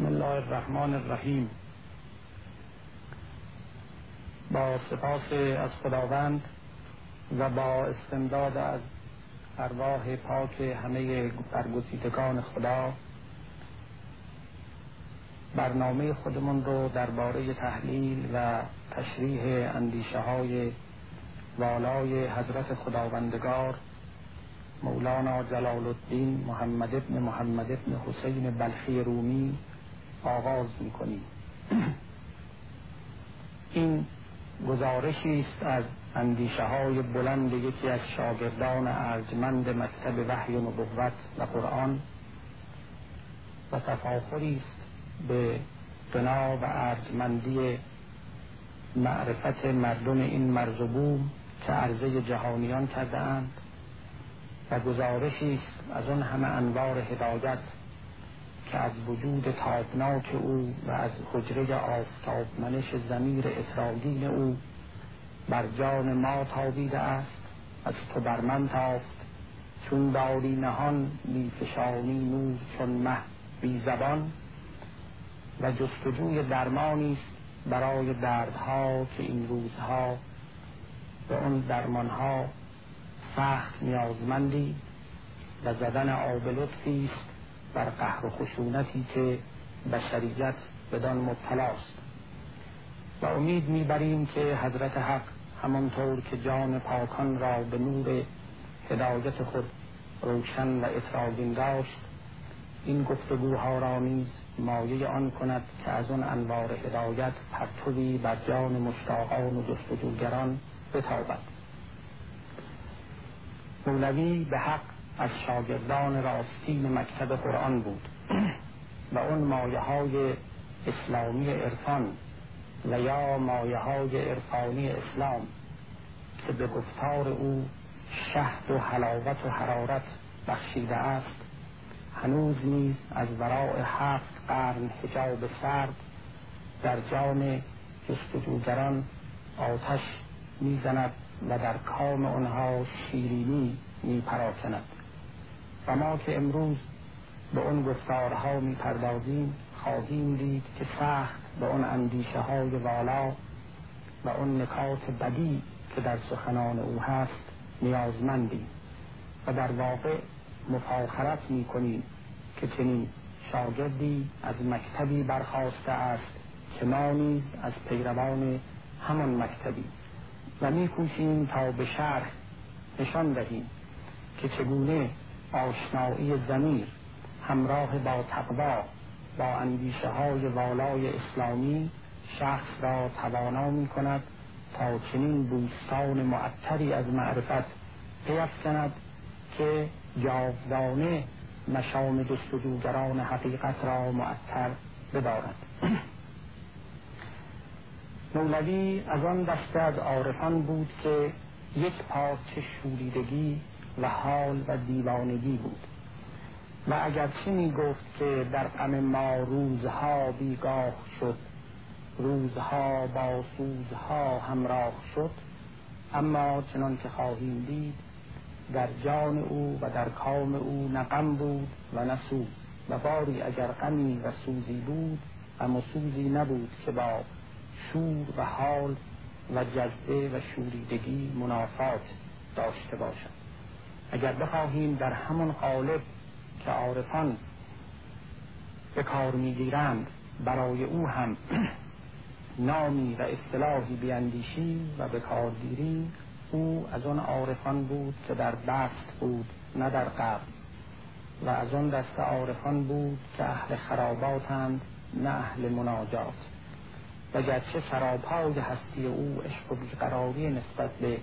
بسم الله الرحمن الرحیم. با سپاس از خداوند و با استمداد از ارواح پاک همه برگزیدگان خدا برنامه خودمون رو درباره تحلیل و تشریح اندیشه های والای حضرت خداوندگار مولانا جلال الدین محمد ابن محمد ابن حسین بلخی رومی آغاز می‌کنیم این گزارشی است از اندیشه های بلند یکی از شاگردان ارجمند مکتب وحی و نبوت و قرآن و تفاخری است به بنا و ارجمندی معرفت مردم این مرزبوم که عرضه جهانیان کرده اند و گزارشی است از آن همه انوار هدایت که از وجود تابناک او و از حجره آفتاب منش زمیر اطراگین او بر جان ما تابیده است از تو بر من تافت. چون داری نهان میفشانی نور چون مه بی زبان و جستجوی درمانی است برای دردها که این روزها به اون درمانها سخت نیازمندی و زدن آب لطفی است. بر قهر و خشونتی که بشریت بدان مبتلاست و امید می‌بریم که حضرت حق همانطور که جان پاکان را به نور هدایت خود روشن و اطراگین داشت این گفتگوها را نیز مایه آن کند که از آن انوار هدایت پرتوی بر جان مشتاقان و جستجوگران بتابد. مولوی به حق از شاگردان راستین مکتب قرآن بود و اون مایه های اسلامی عرفان و یا مایه های عرفانی اسلام که به گفتار او شهد و حلاوت و حرارت بخشیده است هنوز نیز از وراء هفت قرن حجاب سرد در جان جستجوگران آتش می‌زند و در کام آنها شیرینی میپراکند. ما که امروز به اون گفتارها می‌پردازیم خواهیم دید که سخت به اون اندیشه های والا و اون نکات بدی که در سخنان او هست نیازمندیم و در واقع مفاخرت می‌کنیم که چنین شاگردی از مکتبی برخواسته است که ما نیز از پیروان همان مکتبی. و میکوشیم تا به شرح نشان دهیم که چگونه آشنایی زمیر همراه با تقوا با اندیشه های والای اسلامی شخص را توانا می کند تا چنین بوستان معطری از معرفت کند که جاودانه مشام جستجوگران حقیقت را معطر بدارد. مولوی از آن دسته از عارفان بود که یک پارچه شوریدگی و حال و دیوانگی بود. و اگرچه می گفت که در غم ما روزها بیگاه شد روزها با سوزها همراه شد اما چنان که خواهیم دید در جان او و در کام او نه غم بود و نه سوز. و باری اگر غمی و سوزی بود اما سوزی نبود که با شور و حال و جذبه و شوریدگی منافات داشته باشد. اگر بخواهیم در همون قالب که عارفان به کار می‌گیرند برای او هم نامی و اصطلاحی بیاندیشیم و به کار گیریم او از آن عارفان بود که در بست بود نه در قبل و از آن دست عارفان بود که اهل خراباتند نه اهل مناجات. و گرچه سراپای هستی او عشق و بیقراری نسبت به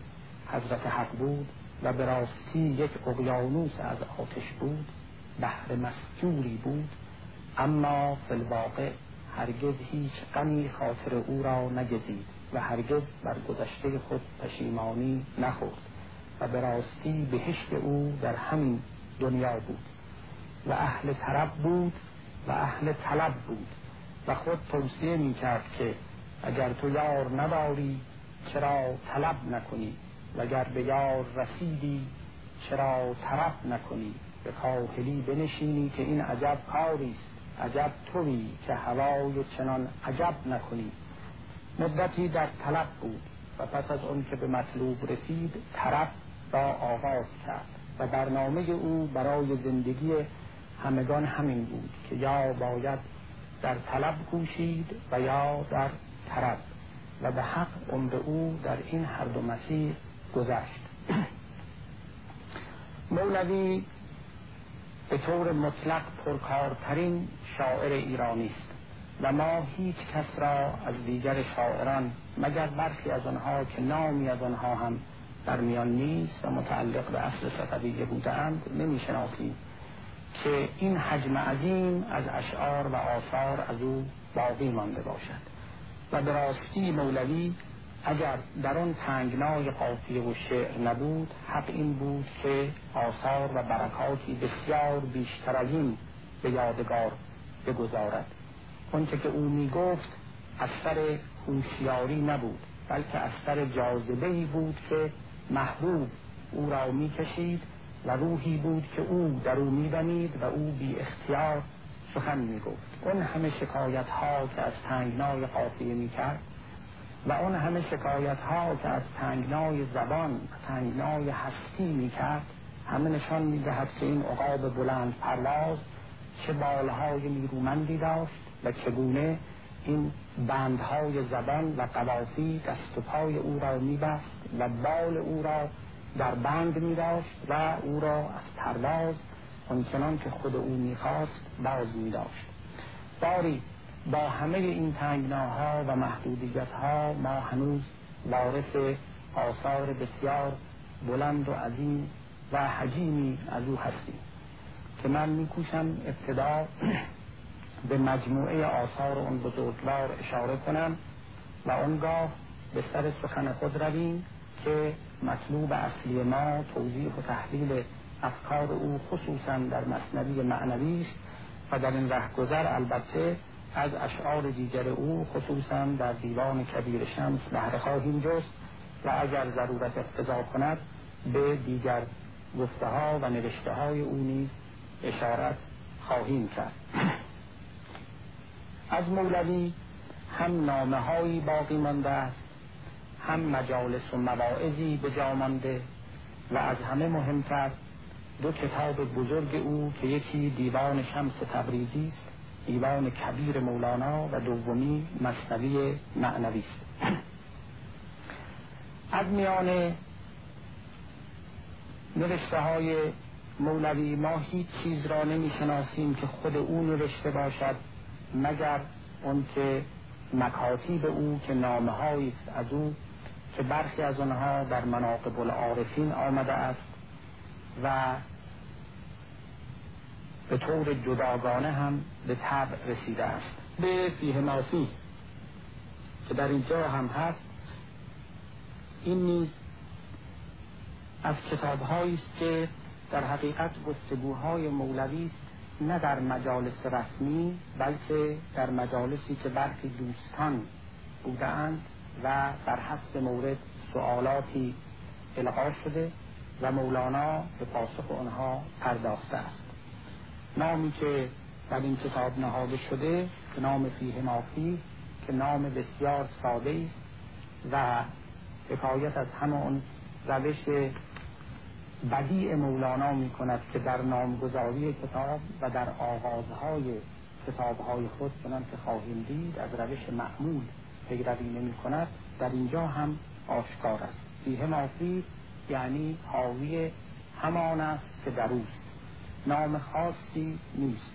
حضرت حق بود و به راستی یک اقیانوس از آتش بود بحر مسجوری بود اما فی الواقع هرگز هیچ غمی خاطر او را نگزید و هرگز بر گذشته خود پشیمانی نخورد و به راستی بهشت او در همین دنیا بود و اهل طرب بود و اهل طلب بود و خود توصیه می کرد که اگر تو یار نداری چرا طلب نکنی؟ و اگر به یار رسیدی چرا طرب نکنی؟ به کاهلی بنشینی که این عجب کاری است. عجب توی که هوای چنان عجب نکنی. مدتی در طلب بود و پس از اون که به مطلوب رسید طرف را آغاز کرد و برنامه او برای زندگی همگان همین بود که یا باید در طلب کوشید و یا در طرب و به حق عمر او در این هر دو مسیر گذشت. مولوی به طور مطلق پرکارترین شاعر ایرانی است و ما هیچ کس را از دیگر شاعران مگر برخی از آنها که نامی از آنها هم در میان نیست و متعلق به اصل صفویه بودند نمی‌شناسیم که این حجم عظیم از اشعار و آثار از او باقی مانده باشد. و به راستی مولوی اگر در آن تنگنای قافیه و شعر نبود حق این بود که آثار و برکاتی بسیار بیشتر از این به یادگار بگذارد. آنچه که او می گفت از سر هوشیاری نبود بلکه از سر جاذبه ای بود که محبوب او را می کشید و روحی بود که او در او می و او بی اختیار سخن می گفت اون همه شکایت ها که از تنگنای قافیه می کرد و اون همه شکایت ها که از تنگنای زبان و تنگنای هستی می کرد همه نشان می دهد که این عقاب بلند پرواز چه بالهای نیرومندی داشت و چگونه این بندهای زبان و قوافی دست و پای او را میبست و بال او را در بند می داشت و او را از پرواز آنچنان که خود او می‌خواست باز می داشت باری با همه این تنگناها و محدودیتها ما هنوز وارث آثار بسیار بلند و عظیم و حجیمی از او هستیم که من میکوشم ابتدا به مجموعه آثار اون بزرگوار اشاره کنم و اونگاه به سر سخن خود رویم که مطلوب اصلی ما توضیح و تحلیل افکار او خصوصا در مصنوی معنوی است و در این رهگذر البته از اشعار دیگر او خصوصا در دیوان کبیر شمس بهره خواهیم جست و اگر ضرورت اقتضا کند به دیگر گفته ها و نوشته های او نیز اشارت خواهیم کرد. از مولوی هم نامه هایی باقی مانده است هم مجالس و مواعظی به جا و از همه مهمتر دو کتاب بزرگ او که یکی دیوان شمس تبریزی است. دیوان کبیر مولانا و دومی مصنوی معنوی است. از میان نوشته های مولوی ما هیچ چیز را نمی شناسیم که خود او نوشته باشد مگر اون که مکاتیب او که نامه است از او که برخی از آنها در مناقب العارفین آمده است و به طور جداگانه هم به طبع رسیده است. به فیه مافی که در اینجا هم هست این نیز از کتاب است که در حقیقت گفتگوهای مولوی است نه در مجالس رسمی بلکه در مجالسی که برخی دوستان بودند و در حسب مورد سوالاتی القا شده و مولانا به پاسخ آنها پرداخته است. نامی که در این کتاب نهاده شده به نام فیه مافی که نام بسیار ساده است و حکایت از همون روش بدیع مولانا می کند که در نامگذاری کتاب و در آغازهای کتابهای خود چنان که خواهیم دید از روش معمول پیروی نمی کند. در اینجا هم آشکار است. فیه مافی یعنی حاوی همان است که در اوست. نام خاصی نیست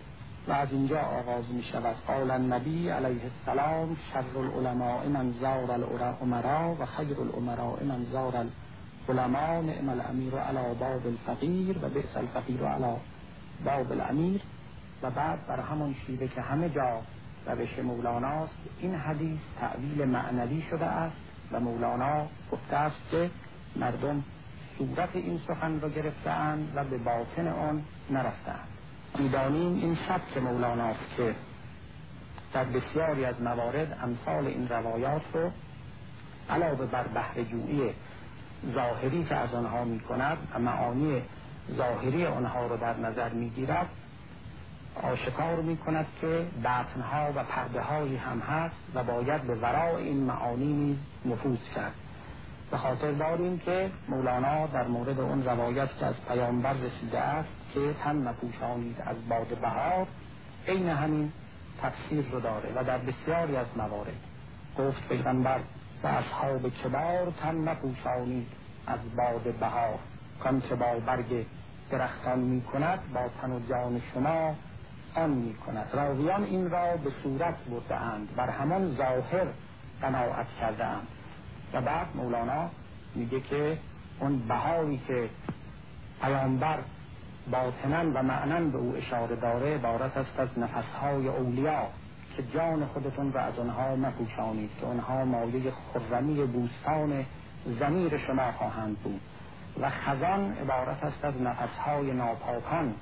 و از اینجا آغاز می شود قال النبی علیه السلام شر العلماء من زار العمراء و خیر العمراء من زار العلماء نعم الامیر علی باب الفقیر و بئس الفقیر علی باب الامیر. و بعد بر همون شیوه که همه جا روش مولاناست این حدیث تعویل معنوی شده است و مولانا گفته است که مردم صورت این سخن را گرفتهاند و به باطن آن نرفتهاند. می‌دانیم این سبک مولاناست که در بسیاری از موارد امثال این روایات رو علاوه بر بهرهجویی ظاهری که از آنها می کند و معانی ظاهری آنها رو در نظر می گیرد آشکار می کند که بطنها و پرده هم هست و باید به ورای این معانی نیز نفوذ کرد. به خاطر داریم که مولانا در مورد اون روایت که از پیامبر رسیده است که تن نپوشانید از باد بهار عین همین تفسیر رو داره و در بسیاری از موارد گفت پیغمبر و اصحاب کبار تن نپوشانید از باد بهار. کان که با برگ درختان می کند با تن و جان شما آن می کند راویان این را به صورت برده اند بر همان ظاهر قناعت کرده اند و بعد مولانا میگه که اون بهاری که پیامبر باطنن و معنن به او اشاره داره عبارت است از نفسهای اولیا که جان خودتون را از آنها مپوشانید که آنها مایه خرمی بوستان زمیر شما خواهند بود. و خزان عبارت است از نفسهای ناپاکان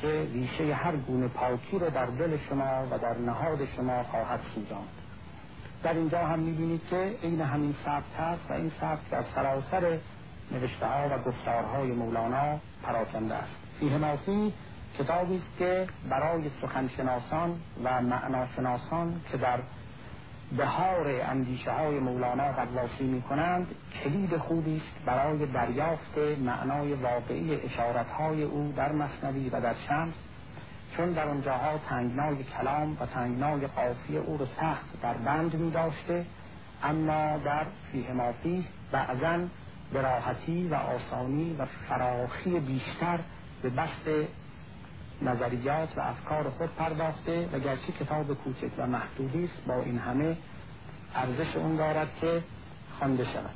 که ریشه هر گونه پاکی رو در دل شما و در نهاد شما خواهد سوزاند. در اینجا هم می‌بینید که این همین ثبت هست و این ثبت در سراسر نوشته ها و گفتارهای مولانا پراکنده است. فیه مافی کتابی است که برای سخنشناسان و معناشناسان که در بهار اندیشه های مولانا غواصی می کنند کلید خوبی است برای دریافت معنای واقعی اشارت های او در مصنوی و در شمس. چون در آنجاها تنگنای کلام و تنگنای قافی او رو سخت در بند می داشته اما در فیه مافی بعضا به راحتی و آسانی و فراخی بیشتر به بست نظریات و افکار خود پرداخته و گرچه کتاب کوچک و محدودی است با این همه ارزش اون دارد که خوانده شود.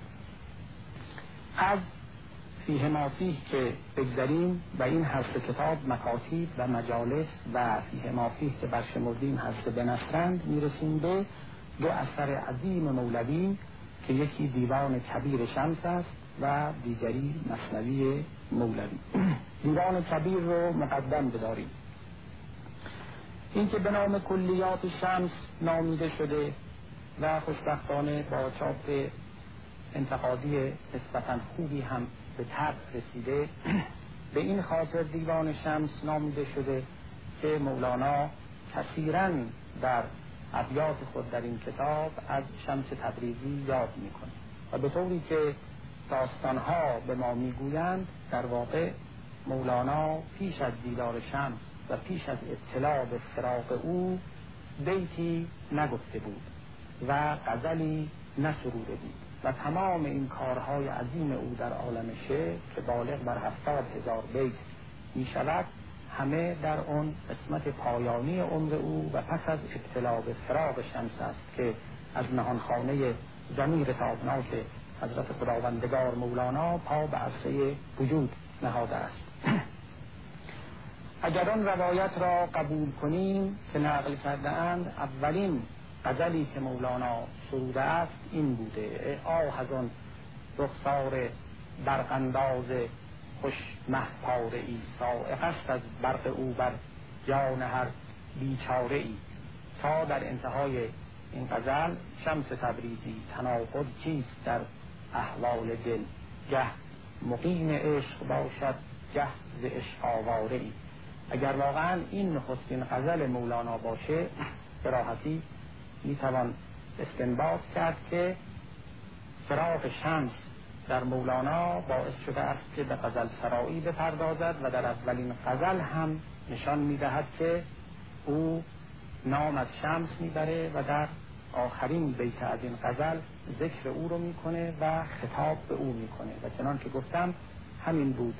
از فیه مافیه که بگذریم و این هست کتاب مکاتیب و مجالس و فیه مافیه که برشمردیم هست به نصرند می‌رسیم به دو اثر عظیم مولوی که یکی دیوان کبیر شمس است و دیگری مصنوی مولوی. دیوان کبیر رو مقدم بداریم. این که به نام کلیات شمس نامیده شده و خوشبختانه با چاپ انتقادی نسبتا خوبی هم به طرف رسیده. به این خاطر دیوان شمس نامیده شده که مولانا کثیرا در ابیات خود در این کتاب از شمس تبریزی یاد می‌کنه. و به طوری که داستانها به ما می‌گویند در واقع مولانا پیش از دیدار شمس و پیش از اطلاع به فراق او بیتی نگفته بود و غزلی نسروده بود و تمام این کارهای عظیم او در عالم شعر که بالغ بر هفتاد هزار بیت می شود همه در اون قسمت پایانی عمر او و پس از اطلاع به فراغ شمس است که از نهانخانه زمیر تابناک حضرت خداوندگار مولانا پا به عرصه وجود نهاده است. اگر آن روایت را قبول کنیم که نقل کرده اند اولین غزلی که مولانا سروده است این بوده. آه از آن رخسار برقنداز خوش محپار ای سائق است از برق او بر جان هر بیچاره ای. تا در انتهای این غزل شمس تبریزی تناقض چیست در احوال دل؟ گه مقیم عشق باشد گه ز عشق آواره ای. اگر واقعا این نخستین غزل مولانا باشه به راحتی می‌توان استنباط کرد که فراغ شمس در مولانا باعث شده است که به غزل سرایی بپردازد و در اولین غزل هم نشان می‌دهد که او نام از شمس می‌بره و در آخرین بیت از این غزل ذکر او رو می‌کنه و خطاب به او می‌کنه. و چنان که گفتم همین بود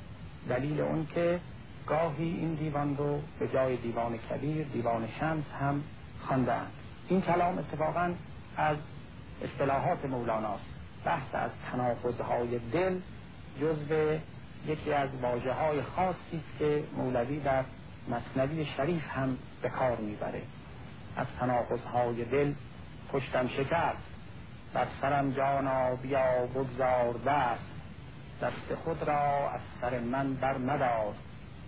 دلیل اون که گاهی این دیوان رو به جای دیوان کبیر دیوان شمس هم خواندند این کلام اتفاقا از اصطلاحات مولاناست. بحث از تناقضهای دل جزو یکی از واجه های خاصی است که مولوی در مصنوی شریف هم به کار می‌بره. از تناقضهای دل پشتم شکست بر سرم جانا بیا بگذار دست. دست خود را از سر من بر مدار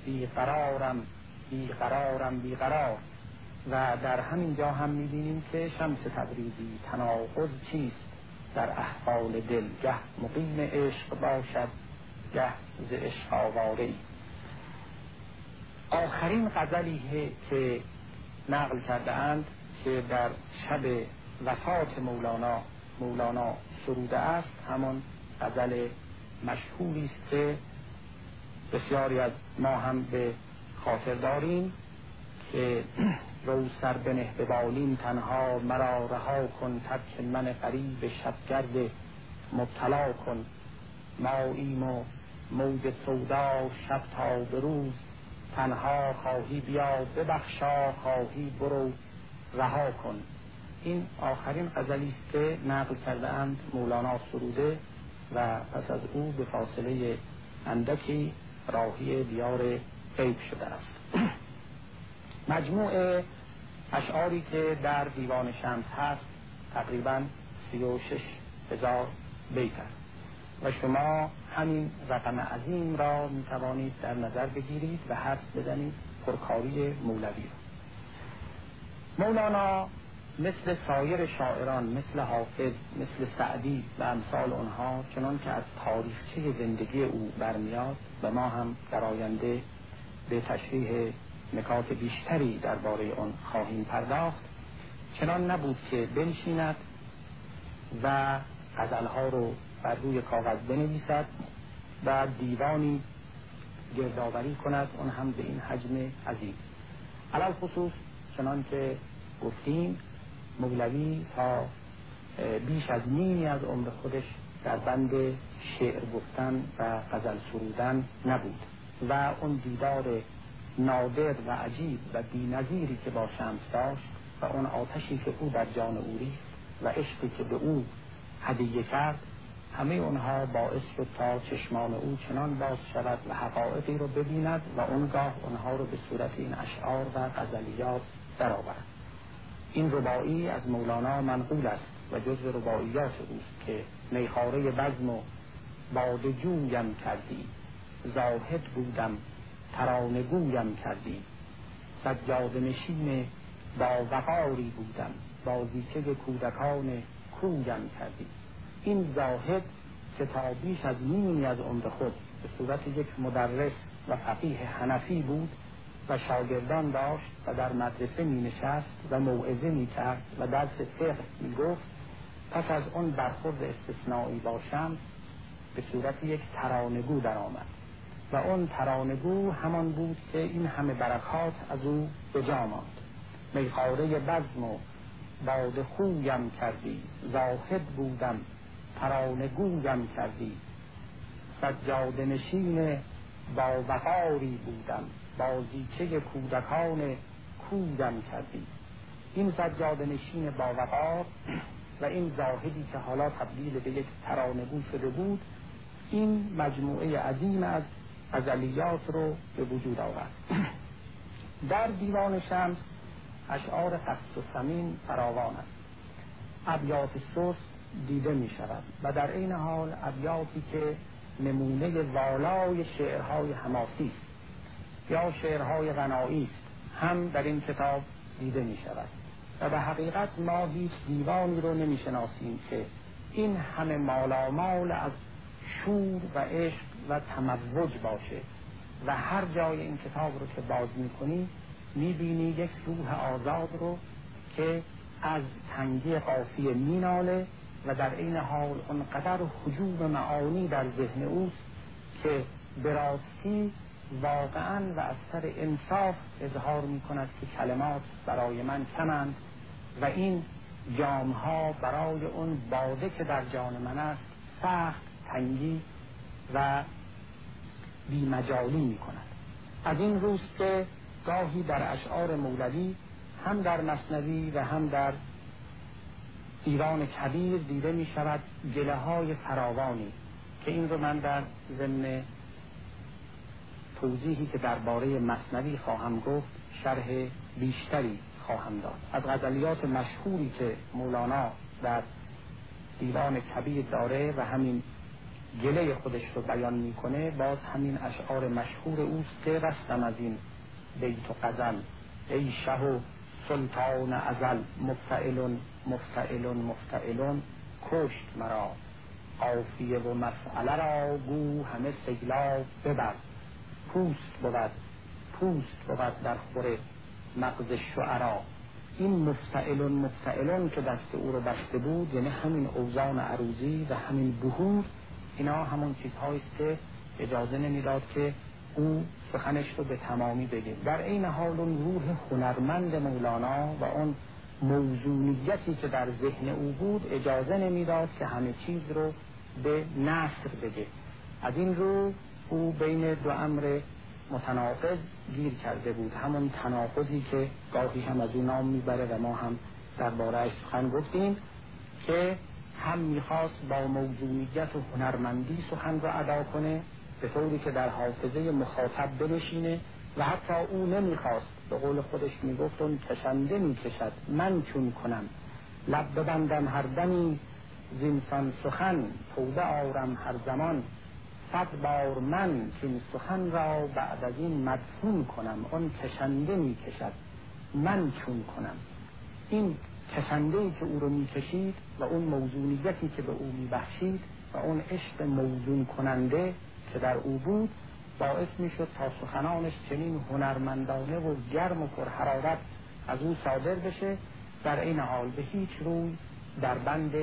بی قرارم بی قرارم بی قرار. و در همین جا هم می‌بینیم که شمس تبریزی تناقض چیست؟ در احوال دل گه مقیم عشق باشد گه ز عشق آواره آخرین غزلی که نقل کرده اند که در شب وفات مولانا مولانا سروده است همان غزل مشهوری است که بسیاری از ما هم به خاطر داریم که رو سر بنه به بالین تنها مرا رها کن ترک من قریب شبگرد مبتلا کن. ما ایم و موج سودا شب تا به روز تنها خواهی بیا ببخشا خواهی برو رها کن. این آخرین غزلی است که نقل کرده اند مولانا سروده و پس از او به فاصله اندکی راهی دیار غیب شده است. مجموع اشعاری که در دیوان شمس هست تقریبا سی و شش هزار بیت است. و شما همین رقم عظیم را می توانید در نظر بگیرید و حدس بزنید پرکاری مولوی را. مولانا مثل سایر شاعران مثل حافظ مثل سعدی و امثال آنها چنان که از تاریخچه زندگی او برمیاد و ما هم در آینده به تشریح نکات بیشتری درباره آن خواهیم پرداخت. چنان نبود که بنشیند و غزلها رو بر روی کاغذ بنویسد و دیوانی گردآوری کند. اون هم به این حجم عظیم. علال خصوص چنان که گفتیم مولوی تا بیش از نیمی از عمر خودش در بند شعر گفتن و غزل سرودن نبود و اون دیدار نادر و عجیب و بینظیری که با شمس داشت و اون آتشی که او در جان او ریخت و عشقی که به او هدیه کرد همه اونها باعث شد تا چشمان او چنان باز شود و حقایقی رو ببیند و اونگاه اونها رو به صورت این اشعار و غزلیات درآورد. این ربایی از مولانا منقول است و جز رباعیات اوست که میخاره بزم و بادجویم کردی. زاهد بودم ترانگویم کردی سجاد نشین با وقاری بودم. بازیچه کودکان کویم کردی این زاهد که تا بیش از نیمی از عمر خود. به صورت یک مدرس و فقیه حنفی بود و شاگردان داشت و در مدرسه می نشست و موعظه می کرد و درس فقه می گفت. پس از اون برخورد استثنایی باشم به صورت یک ترانگو در آمد و اون ترانگو همان بود که این همه برکات از او به جا میخاره بزم و باد خویم کردی زاهد بودم ترانگویم کردی. سجاد نشین با وقاری بودم بازیچه کودکان کویم کردی. این سجاد نشین با و این زاهدی که حالا تبدیل به یک ترانگو شده بود این مجموعه عظیم از ازلیات رو به وجود آورد. در دیوان شمس اشعار خست و سمین فراوان است. ابیات سست دیده می شود و در این حال ابیاتی که نمونه والای شعرهای حماسی است یا شعرهای غنایی است هم در این کتاب دیده می شود و به حقیقت ما هیچ دیوانی رو نمی شناسیم که این همه مالامال از شور و عشق و تموج باشه و هر جای این کتاب رو که باز می‌کنی می‌بینی یک روح آزاد رو که از تنگی قافیه میناله و در این حال اونقدر حجوم معانی در ذهن اوست که براستی واقعا و از سر انصاف اظهار می کند که کلمات برای من کمند و این جامها برای اون باده که در جان من است سخت تنگی و بیمجالی می کند از این روست که گاهی در اشعار مولوی هم در مصنوی و هم در دیوان کبیر دیده می شود گله های فراوانی که این رو من در ضمن توضیحی که درباره مصنوی خواهم گفت شرح بیشتری خواهم داد. از غزلیات مشهوری که مولانا در دیوان کبیر داره و همین گله خودش رو بیان می‌کنه باز همین اشعار مشهور اوست که رستم از این بیت و قزل ای شه و سلطان ازل مفتعلون مفتعلون مفتعلون کشت مرا. قافیه و مسئله را گو همه سیلاب ببر. پوست بود پوست بود در خور مغز شعرا. این مفتعلون مفتعلون که دست او رو بسته بود یعنی همین اوزان عروضی و همین بهور اینا همون چیزهایی که اجازه نمی‌داد که او سخنش رو به تمامی بگه. در این حال اون روح هنرمند مولانا و اون موزونیتی که در ذهن او بود اجازه نمی‌داد که همه چیز رو به نصر بگه. از این رو او بین دو امر متناقض گیر کرده بود. همون تناقضی که گاهی هم از او نام می‌بره و ما هم دربارهش سخن گفتیم که هم می‌خواست با موضوعیت و هنرمندی سخن را ادا کنه به طوری که در حافظه مخاطب بنشینه و حتی او نمی‌خواست. به قول خودش می‌گفت اون کشنده می‌کشد. من چون کنم؟ لب ببندم هر دمی زینسان سخن توبه آرم هر زمان. صد بار من این سخن را بعد از این مدفون کنم. اون کشنده می‌کشد. من چون کنم؟ این کشنده ای که او رو می‌کشید و اون موضوعیتی که به او میبخشید و اون عشق موزون کننده که در او بود باعث می‌شد تا سخنانش چنین هنرمندانه و گرم و پرحرارت از او صادر بشه. در این حال به هیچ روی در بند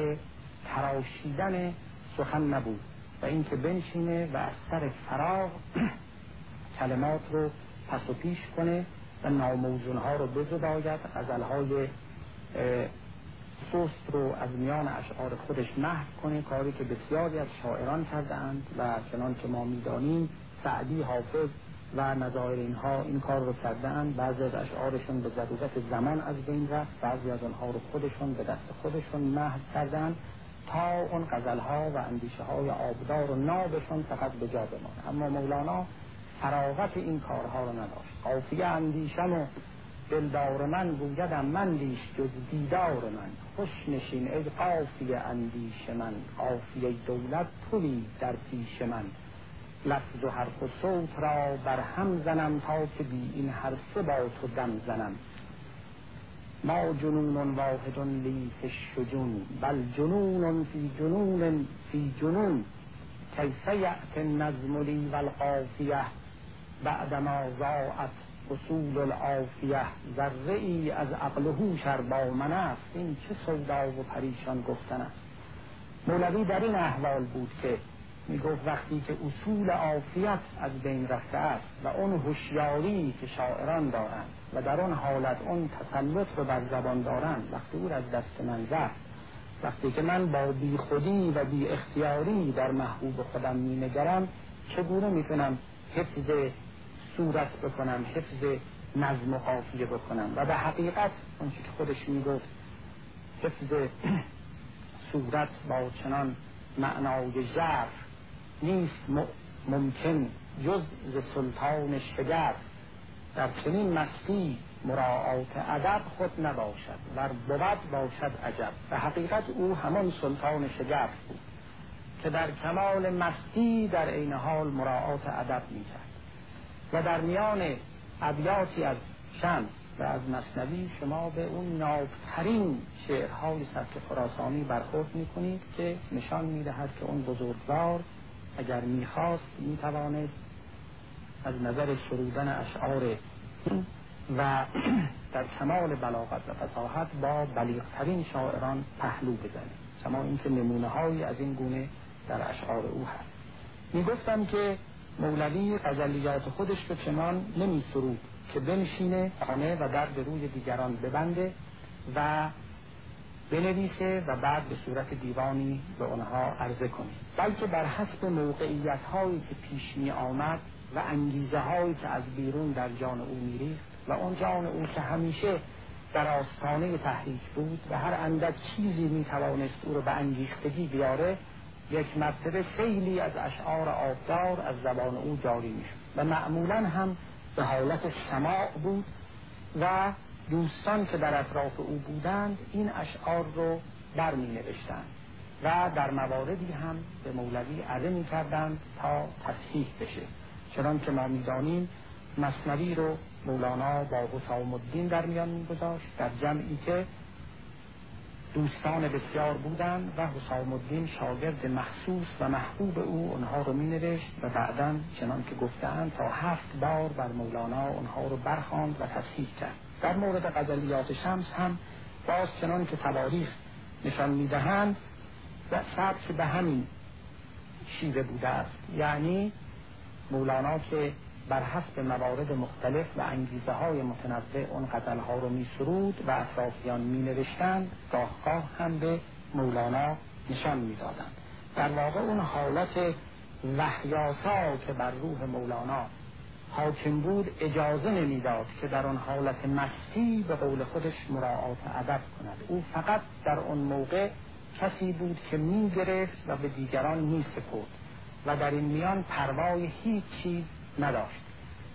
تراشیدن سخن نبود و اینکه بنشینه و از سر فراغ کلمات رو پس و پیش کنه و ناموزونها رو بزداید ازلهای سست رو از میان اشعار خودش محو کنه کاری که بسیاری از شاعران کردند و چنان که ما می‌دانیم سعدی حافظ و نظایر اینها این کار رو کردند بعضی از اشعارشون به ضرورت زمان از بین رفت بعضی از آنها رو خودشون به دست خودشون محو کردند تا اون غزلها و اندیشه های آبدار و نابشون فقط به جا بمانه اما مولانا فراغت این کارها رو نداشت. قافیه اندیشم و دلدار من گویدم من دیش جز دیدار من. خوش نشین ای قافیه اندیش من. قافیه دولت توی در پیش من. لفظ و حرف و صوت را بر هم زنم تا که بی این هر سه با تو دم زنم. ما جنون واحد لی فی الشجون بل جنون فی جنون فی جنون. کیف یأت النظم لی والقافیه بعدما ضاعت اصول العافیه ذره ای از عقل هوش با من است. این چه سودا و پریشان گفتن است. مولوی در این احوال بود که می گفت وقتی که اصول عافیت از بین رفته است و اون هوشیاری که شاعران دارند و در اون حالت اون تسلط رو بر زبان دارند وقتی او از دست من رفت وقتی که من با بی خودی و بی اختیاری در محبوب خودم می نگرم چگونه می‌تونم حفظ صورت بکنم حفظ نظم و قافیه بکنم. و به حقیقت اون که خودش می‌گفت حفظ صورت با چنان معنای ژرف نیست ممکن جز ز سلطان شگرف در چنین مستی مراعات ادب خود نباشد و بود باشد عجب. به حقیقت او همان سلطان شگرف بود که در کمال مستی در عین حال مراعات ادب می‌کرد. و در میان ابیاتی از شمس و از مصنوی شما به اون نابترین شعرهای سبک خراسانی برخورد می‌کنید که نشان می‌دهد که اون بزرگوار اگر می‌خواست می‌تواند از نظر سرودن اشعار و در کمال بلاغت و فصاحت با بلیغترین شاعران پهلو بزنه. کما اینکه نمونه هایی از این گونه در اشعار او هست. می‌گفتم که مولوی غزلیات خودش به چنان نمی سرود که بنشینه خانه و درد روی دیگران ببنده و بنویسه و بعد به صورت دیوانی به آنها عرضه کنه. بلکه بر حسب موقعیت هایی که پیش می آمد و انگیزه هایی که از بیرون در جان او میریخت و اون جان او که همیشه در آستانه تحریک بود و هر اندک چیزی می توانست او رو به انگیختگی بیاره یک مرتبه سیلی از اشعار آبدار از زبان او جاری می و معمولا هم به حالت سماع بود و دوستان که در اطراف او بودند این اشعار رو برمی نوشتند و در مواردی هم به مولوی عرضه می کردند تا تصحیح بشه. چنان که ما می‌دانیم مصنوی رو مولانا با حسام الدین در میان گذاشت در جمعی که دوستان بسیار بودند و حسام الدین شاگرد مخصوص و محبوب او اونها رو می نوشت و بعدا چنان که گفتند تا هفت بار بر مولانا اونها رو برخواند و تصحیح کرد. در مورد غزلیات شمس هم باز چنان که تواریخ نشان می‌دهند و سبک به همین شیوه بوده است. یعنی مولانا که بر حسب موارد مختلف و انگیزه های متنوع اون قتل ها رو می سرود و اطرافیان می نوشتند گاه هم به مولانا نشان می دادند. در واقع اون حالت وحیاسا که بر روح مولانا حاکم بود اجازه نمی‌داد که در آن حالت مستی به قول خودش مراعات ادب کند او فقط در آن موقع کسی بود که می گرفت و به دیگران می سپرد و در این میان پروای هیچ چیز نداشت.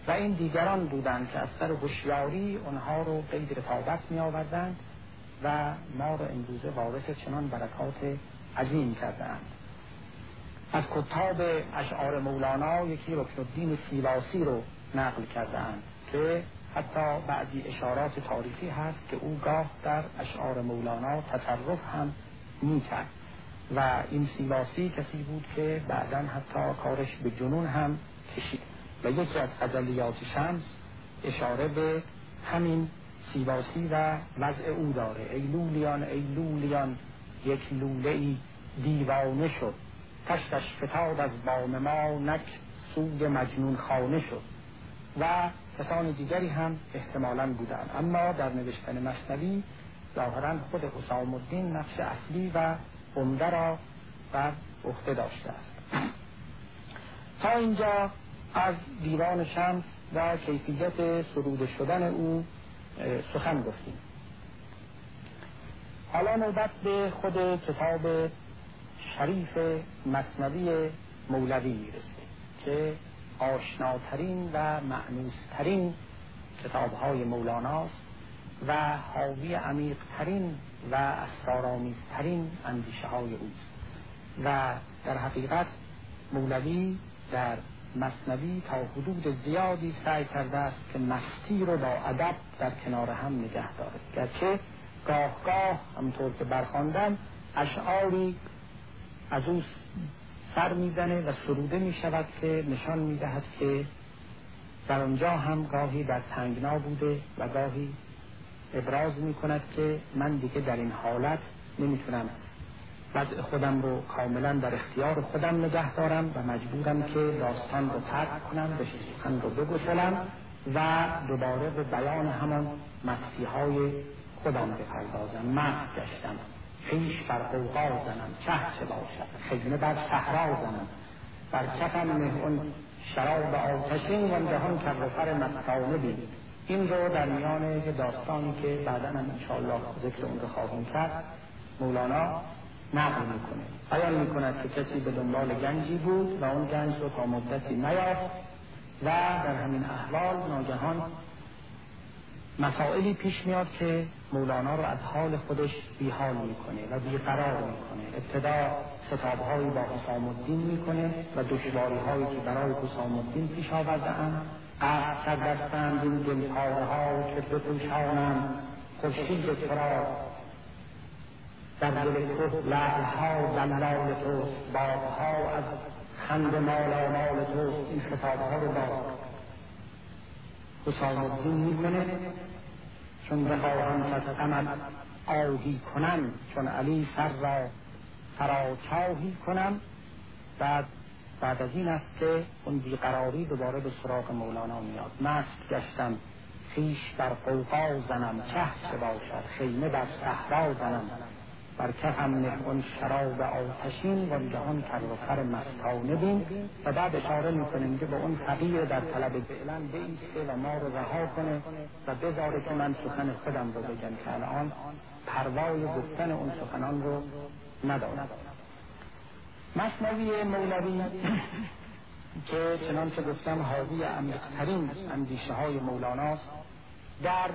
و این دیگران بودند که از سر هوشیاری اونها رو قید رتابت می آوردند و ما رو امروزه وارث چنان برکات عظیم کردند از کتاب اشعار مولانا یکی رکن الدین سیواسی رو نقل کردند که حتی بعضی اشارات تاریخی هست که او گاه در اشعار مولانا تصرف هم می‌کرد. و این سیواسی کسی بود که بعدا حتی کارش به جنون هم کشید. و یکی از غزلیات شمس اشاره به همین سیواسی و وضع او داره. ای لولیان ای لولیان یک لوله ای دیوانه شد. تشتش فتاد از بام ما نک سوی مجنون خانه شد. و کسان دیگری هم احتمالا بودن اما در نوشتن مصنوی ظاهرا خود حسام الدین نقش اصلی و عمده را بر عهده داشته است. تا اینجا از دیوان شمس و کیفیت سروده شدن او سخن گفتیم. حالا نوبت به خود کتاب شریف مصنوی مولوی می‌رسه که آشناترین و معنوسترین کتاب های مولاناست و حاوی عمیقترین و اسرارآمیزترین اندیشه های اوست. و در حقیقت مولوی در مصنوی تا حدود زیادی سعی کرده است که مستی رو با ادب در کنار هم نگه داره. گرچه گاه گاه همطور که برخواندم اشعاری از او سر می‌زنه و سروده می شود که نشان می دهد که در آنجا هم گاهی در تنگنا بوده و گاهی ابراز می کند که من دیگه در این حالت نمی‌تونم وضع خودم رو کاملا در اختیار خودم نگه دارم و مجبورم که داستان رو ترک کنم به سخن رو بگسلم و دوباره به بیان همان مستی های خودم بپردازم. مست گشتم. خیش بر قوقا زنم. چه چه باشد؟ خیمه بر صحرا زنم. بر کفم نه اون شراب آتشین و جهان کر مستانه بین. این رو در میان داستانی که بعدا هم انشاءالله ذکر اون رو خواهیم کرد. مولانا نقل می‌کنه. بیان می‌کند که کسی به دنبال گنجی بود و اون گنج رو تا مدتی نیافت و در همین احوال ناگهان مسائلی پیش میاد که مولانا رو از حال خودش بیحال می‌کنه و بیقرار می‌کنه. ابتدا خطابهایی با حسام الدین می‌کنه و دشواری هایی که برای حسام الدین پیش آورده ام قصد کردستند این دلپاره ها که بپوشانم خورشید تو را در دل که لعل ها دلال توست. ها از خند مالا مال توست. این خطاب ها رو با حسام الدین می‌کنه. چون بخواهم که از غمت آهی کنم چون علی سر را فراچاهی کنم بعد بعد از این است که اون بیقراری دوباره به سراغ مولانا میاد. مست گشتم خیش بر قوقا زنم چه چه باشد خیمه بر صحرا زنم. بر کفم نه اون شراب آتشین و کر و فر مستانه بین و بعد اشاره می‌کنیم که با اون فقیر در طلب فعلا بیسته و ما رو رها کنه و بذاره که من سخن خودم رو بگم که الان پروای گفتن اون سخنان رو ندارم. مصنوی مولوی که چنان که گفتم حاوی عمیقترین اندیشه های مولاناست در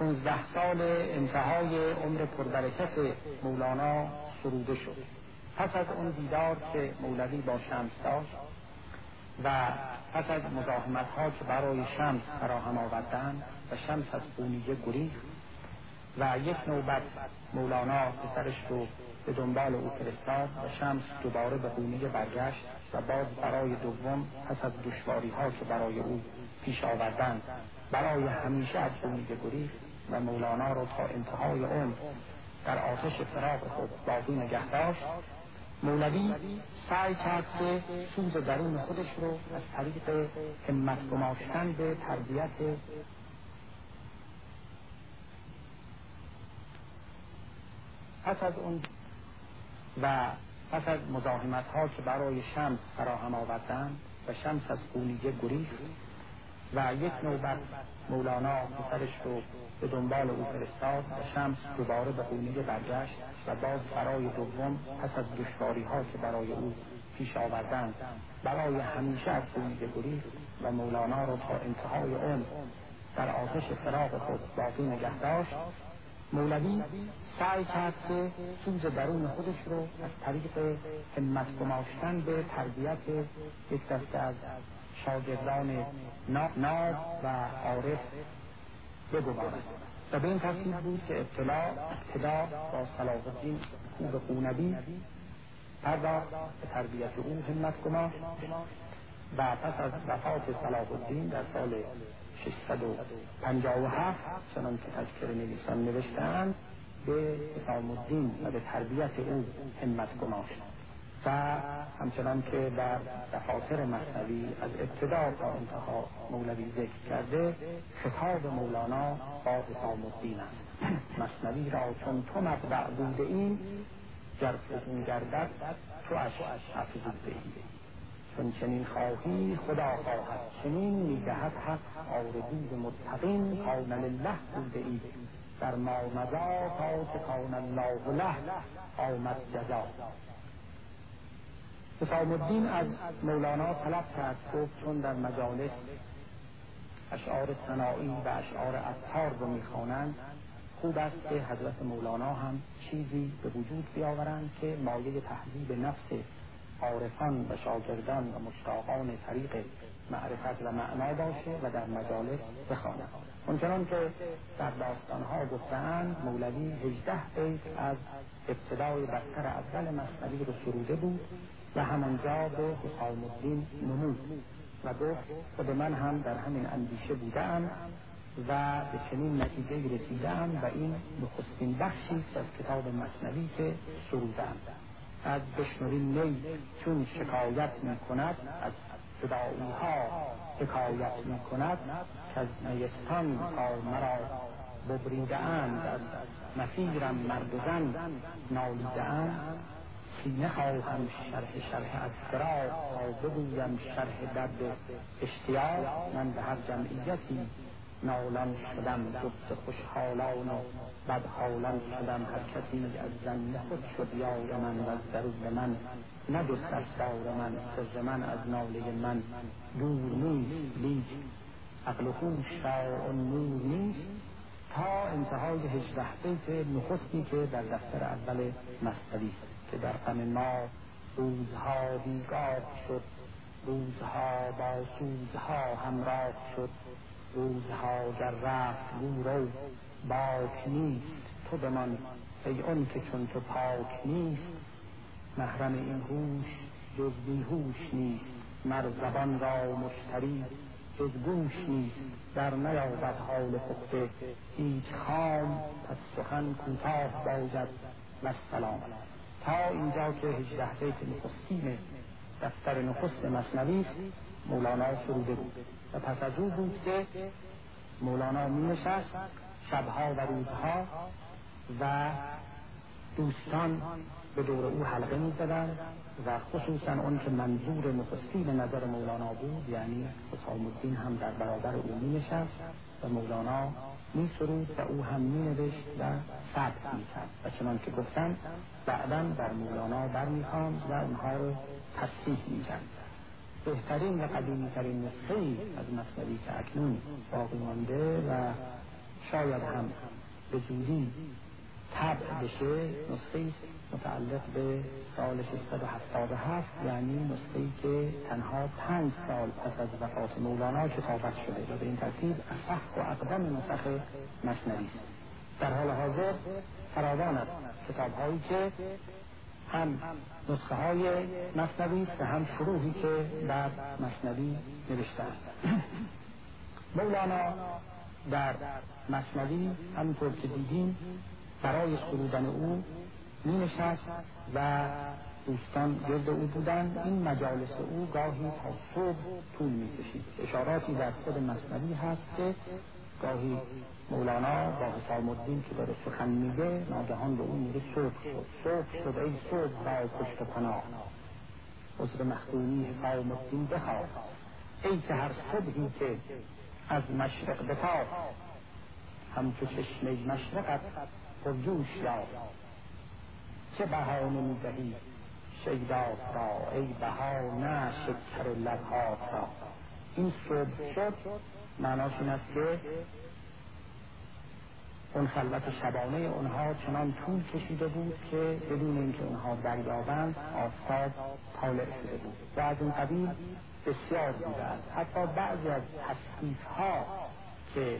15 سال انتهای عمر پربرکت مولانا سروده شد. پس از اون دیدار که مولوی با شمس داشت و پس از مزاحمت ها که برای شمس فراهم آوردن و شمس از بونیجه گریخت و یک نوبت مولانا پسرش رو به دنبال او فرستاد و شمس دوباره به خونه برگشت و باز برای دوم پس از دشواری ها که برای او پیش آوردند برای همیشه از بومیده گریخت و مولانا را تا انتهای عمر در آتش فراق خود باقی نگه داشت. مولوی سعی کرد که سوز درون خودش رو از طریق همت گماشتن به تربیت پس از اون و پس از مزاحمت ها که برای شمس فراهم آوردند و شمس از خونیه گریخت و یک نوبت مولانا پسرش رو به دنبال او فرستاد و شمس دوباره به خونیه برگشت و باز برای دوم پس از دشواری ها که برای او پیش آوردند برای همیشه از خونیه گریخت و مولانا را تا انتهای عمر در آتش فراغ خود باقی نگه داشت. مولوی سعی کرد که سوز درون خودش رو از طریق همت گماشتن به تربیت یک دسته از شاگردان ناب و عارف بگذارد و به این ترتیب بود که ابتلا ابتدا با صلاح الدین خوب خونبی پرداخت به تربیت او همت گماشت و پس از وفات صلاح الدین در سال 657 چنان که تذکر نویسان نوشتند به حسام الدین و به تربیت او همت گماشت. و همچنان که در دفاتر مصنوی از ابتدا تا انتها مولوی ذکر کرده خطاب مولانا با حسام الدین است. مصنوی را چون تو مقبع بوده این گر فزون گردد تو اش افزوده چون چنین خواهی خدا خواهد. چنین می‌دهد حق آرزوی متقین. کان لله بوده ای. در ما مزا تا که کان الله له آمد جزا. حسام الدین از مولانا طلب کرد گفت چون در مجالس اشعار سنایی و اشعار عطار رو می‌خوانند خوب است که حضرت مولانا هم چیزی به وجود بیاورند که مایه تحضیب نفس عارفان و شاگردان و مشتاقان طریق معرفت و معنا باشه و در مجالس بخواند اونچنان که در داستانها گفتند مولوی هجده بیت از ابتدای بستر اول مصنوی رو سروده بود و همانجا به حسام الدین نمود و گفت خود من هم در همین اندیشه بودم و به چنین نتیجه رسیدم و این نخستین بخشی از کتاب مصنوی که سرودم از بشنوین نی چون شکایت می کند از فدایی ها حکایت می کند که از نیستان تا مرا ببریده اند از نفیرم مرد زن نالیده سینه خواهم شرح شرح از فراق تا بگویم شرح درد اشتیاق. من به هر جمعیتی نالان شدم جفت خوشحالان و بدحالان شدم. هر کسی از زن خود شد یار من و از درون من نجست از دار من سر من از ناله من. دور نیست لیک عقل و هوش را نور نیست. تا انتهای هجده بیت نخستی که در دفتر اول مستوی است. که در غم ما روزها بیگاه شد روزها با سوزها همراه شد. روزها در رفت گورو باک نیست تو بمان. ای اون که چون تو پاک نیست محرم این هوش جز بیهوش نیست. مر زبان را مشتری جز گوش نیست. در نیابد حال پخته هیچ خام پس سخن کوتاه باید و سلام. تا اینجا که هجده بیت نخستین دفتر نخست مصنوی است مولانا سروده بود. و پس از او بود که مولانا می نشست شبها و روزها و دوستان به دور او حلقه می زدن و خصوصا اون که منظور نخستین نظر مولانا بود یعنی حسام الدین هم در برابر او می نشست و مولانا می سرود و او هم می نوشت و ثبت می کرد و چنان که گفتن بعدا بر مولانا برمیخواند و اونها رو تصحیح می کرد بهترین و قدیمی ترین نسخه از مصنوی که اکنون باقی مانده و شاید هم به زودی طبع بشه نسخه متعلق به سال 677 یعنی نسخه که تنها پنج سال پس از وفات مولانا کتابت شده و به این ترتیب اصح و اقدم نسخ مصنوی است. در حال حاضر فراوان است کتاب هایی که هم نسخه های مصنوی است و هم شروحی که در مصنوی نوشته مولانا در مصنوی همینطور که دیدیم برای سرودن او می نشست و دوستان گرد او بودند. این مجالس او گاهی تا صبح طول می کشید اشاراتی در خود مصنوی هست که گاهی مولانا با حسام الدین که داره سخن میگه ناگهان به اون میگه صبح شد. صبح شد ای صبح را پشت پناه. عذر مخدومی حسام الدین بخواه. ای که هر صبحی که از مشرق بتاب همچو چشمه مشرقت پرجوش یاد چه بهانه می‌دهی شیدات را ای بها نه شکر لبهات را. این صبح شد معناش این است که اون خلوت شبانه اونها چنان طول کشیده بود که بدون اینکه اونها دریابند آفتاب طالع شده بود و از این قبیل بسیار بوده است. حتی بعضی از تصحیف ها که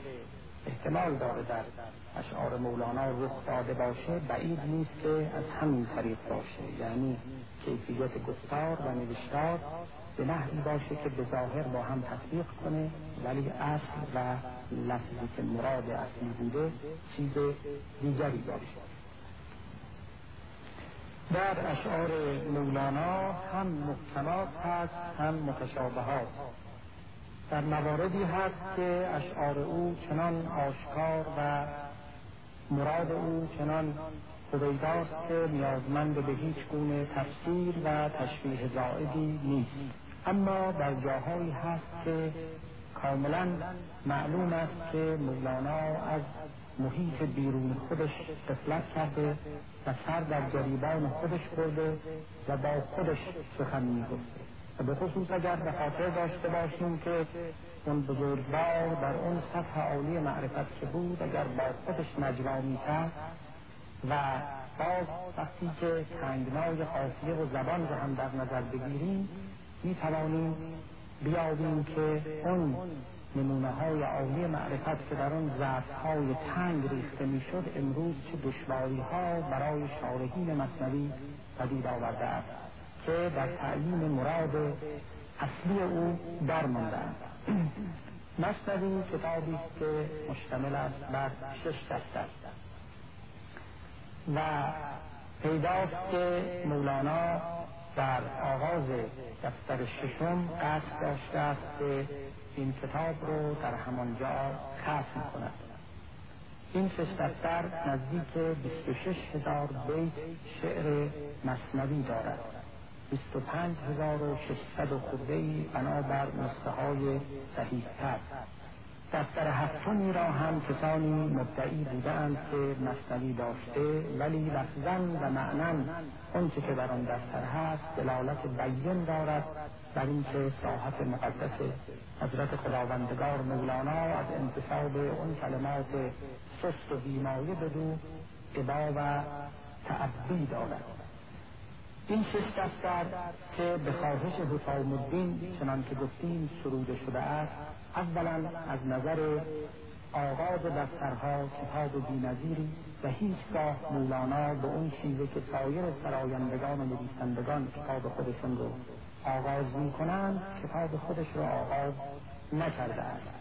احتمال داره در اشعار مولانا رخ داده باشه بعید نیست که از همین طریق باشه. یعنی کیفیت گفتار و نوشتار به نحوی باشه که به ظاهر با هم تطبیق کنه ولی اصل و لفظی که مراد اصلی بوده چیز دیگری باشه. در اشعار مولانا هم محکمات هست هم متشابهات. در مواردی هست که اشعار او چنان آشکار و مراد او چنان هویداست که نیازمند به هیچ گونه تفسیر و تشبیه زائدی نیست. اما در جاهایی هست که کاملا معلوم است که مولانا از محیط بیرون خودش قفلت کرده و سر در جریبان خودش برده و با خودش سخن می‌گفته به خصوص اگر به خاطر داشته باشیم که اون بزرگوار در اون سطح عالی معرفت که بود اگر با خودش نجوا می‌کرد و باز وقتی که تنگنای قافیه و زبان رو هم در نظر بگیریم می توانیم بیابیم که اون نمونه های عالی معرفت که در اون ضعف های تنگ ریخته می‌شد امروز چه دشواری ها برای شارحین مصنوی پدید آورده است. که در تعیین مراد اصلی او درماندند مصنوی کتابی است که مشتمل است بر شش دفتر. و پیداست که مولانا در آغاز دفتر ششم قصد داشته است که این کتاب رو در همانجا ختم کند. این شش دفتر نزدیک 26 هزار بیت شعر مصنوی دارد. 25600 خورده ای بنابر نسخه های صحیح تر دفتر هفتمی را هم کسانی مدعی بودند که مصنوی داشته ولی لفظا و معنا آنچه که در آن دفتر هست دلالت بیان دارد بر اینکه ساحت مقدس حضرت خداوندگار مولانا از انتصاب اون کلمات سست و بیمایه بدو عبا و تعبی دارد. این شش دفتر که به خواهش حسام الدین چنان که گفتیم سروده شده است اولا از نظر آغاز دفترها کتاب بینظیری و هیچگاه مولانا به اون چیزی که سایر سرایندگان و نویسندگان کتاب خودشون رو آغاز می کنند کتاب خودش رو آغاز نکرده است.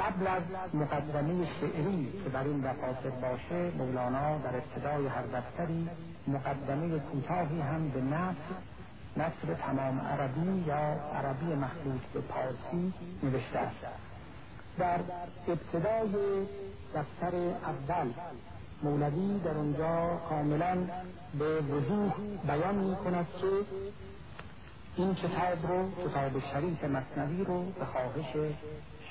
قبل از مقدمه شعری که بر این دفاتر باشه مولانا در ابتدای هر دفتری مقدمه کوتاهی هم به نصر نصر تمام عربی یا عربی مخلوط به پارسی نوشته است. در ابتدای دفتر اول مولوی در اونجا کاملا به وضوح بیان می کند که این کتاب رو کتاب شریف مصنوی رو به خواهش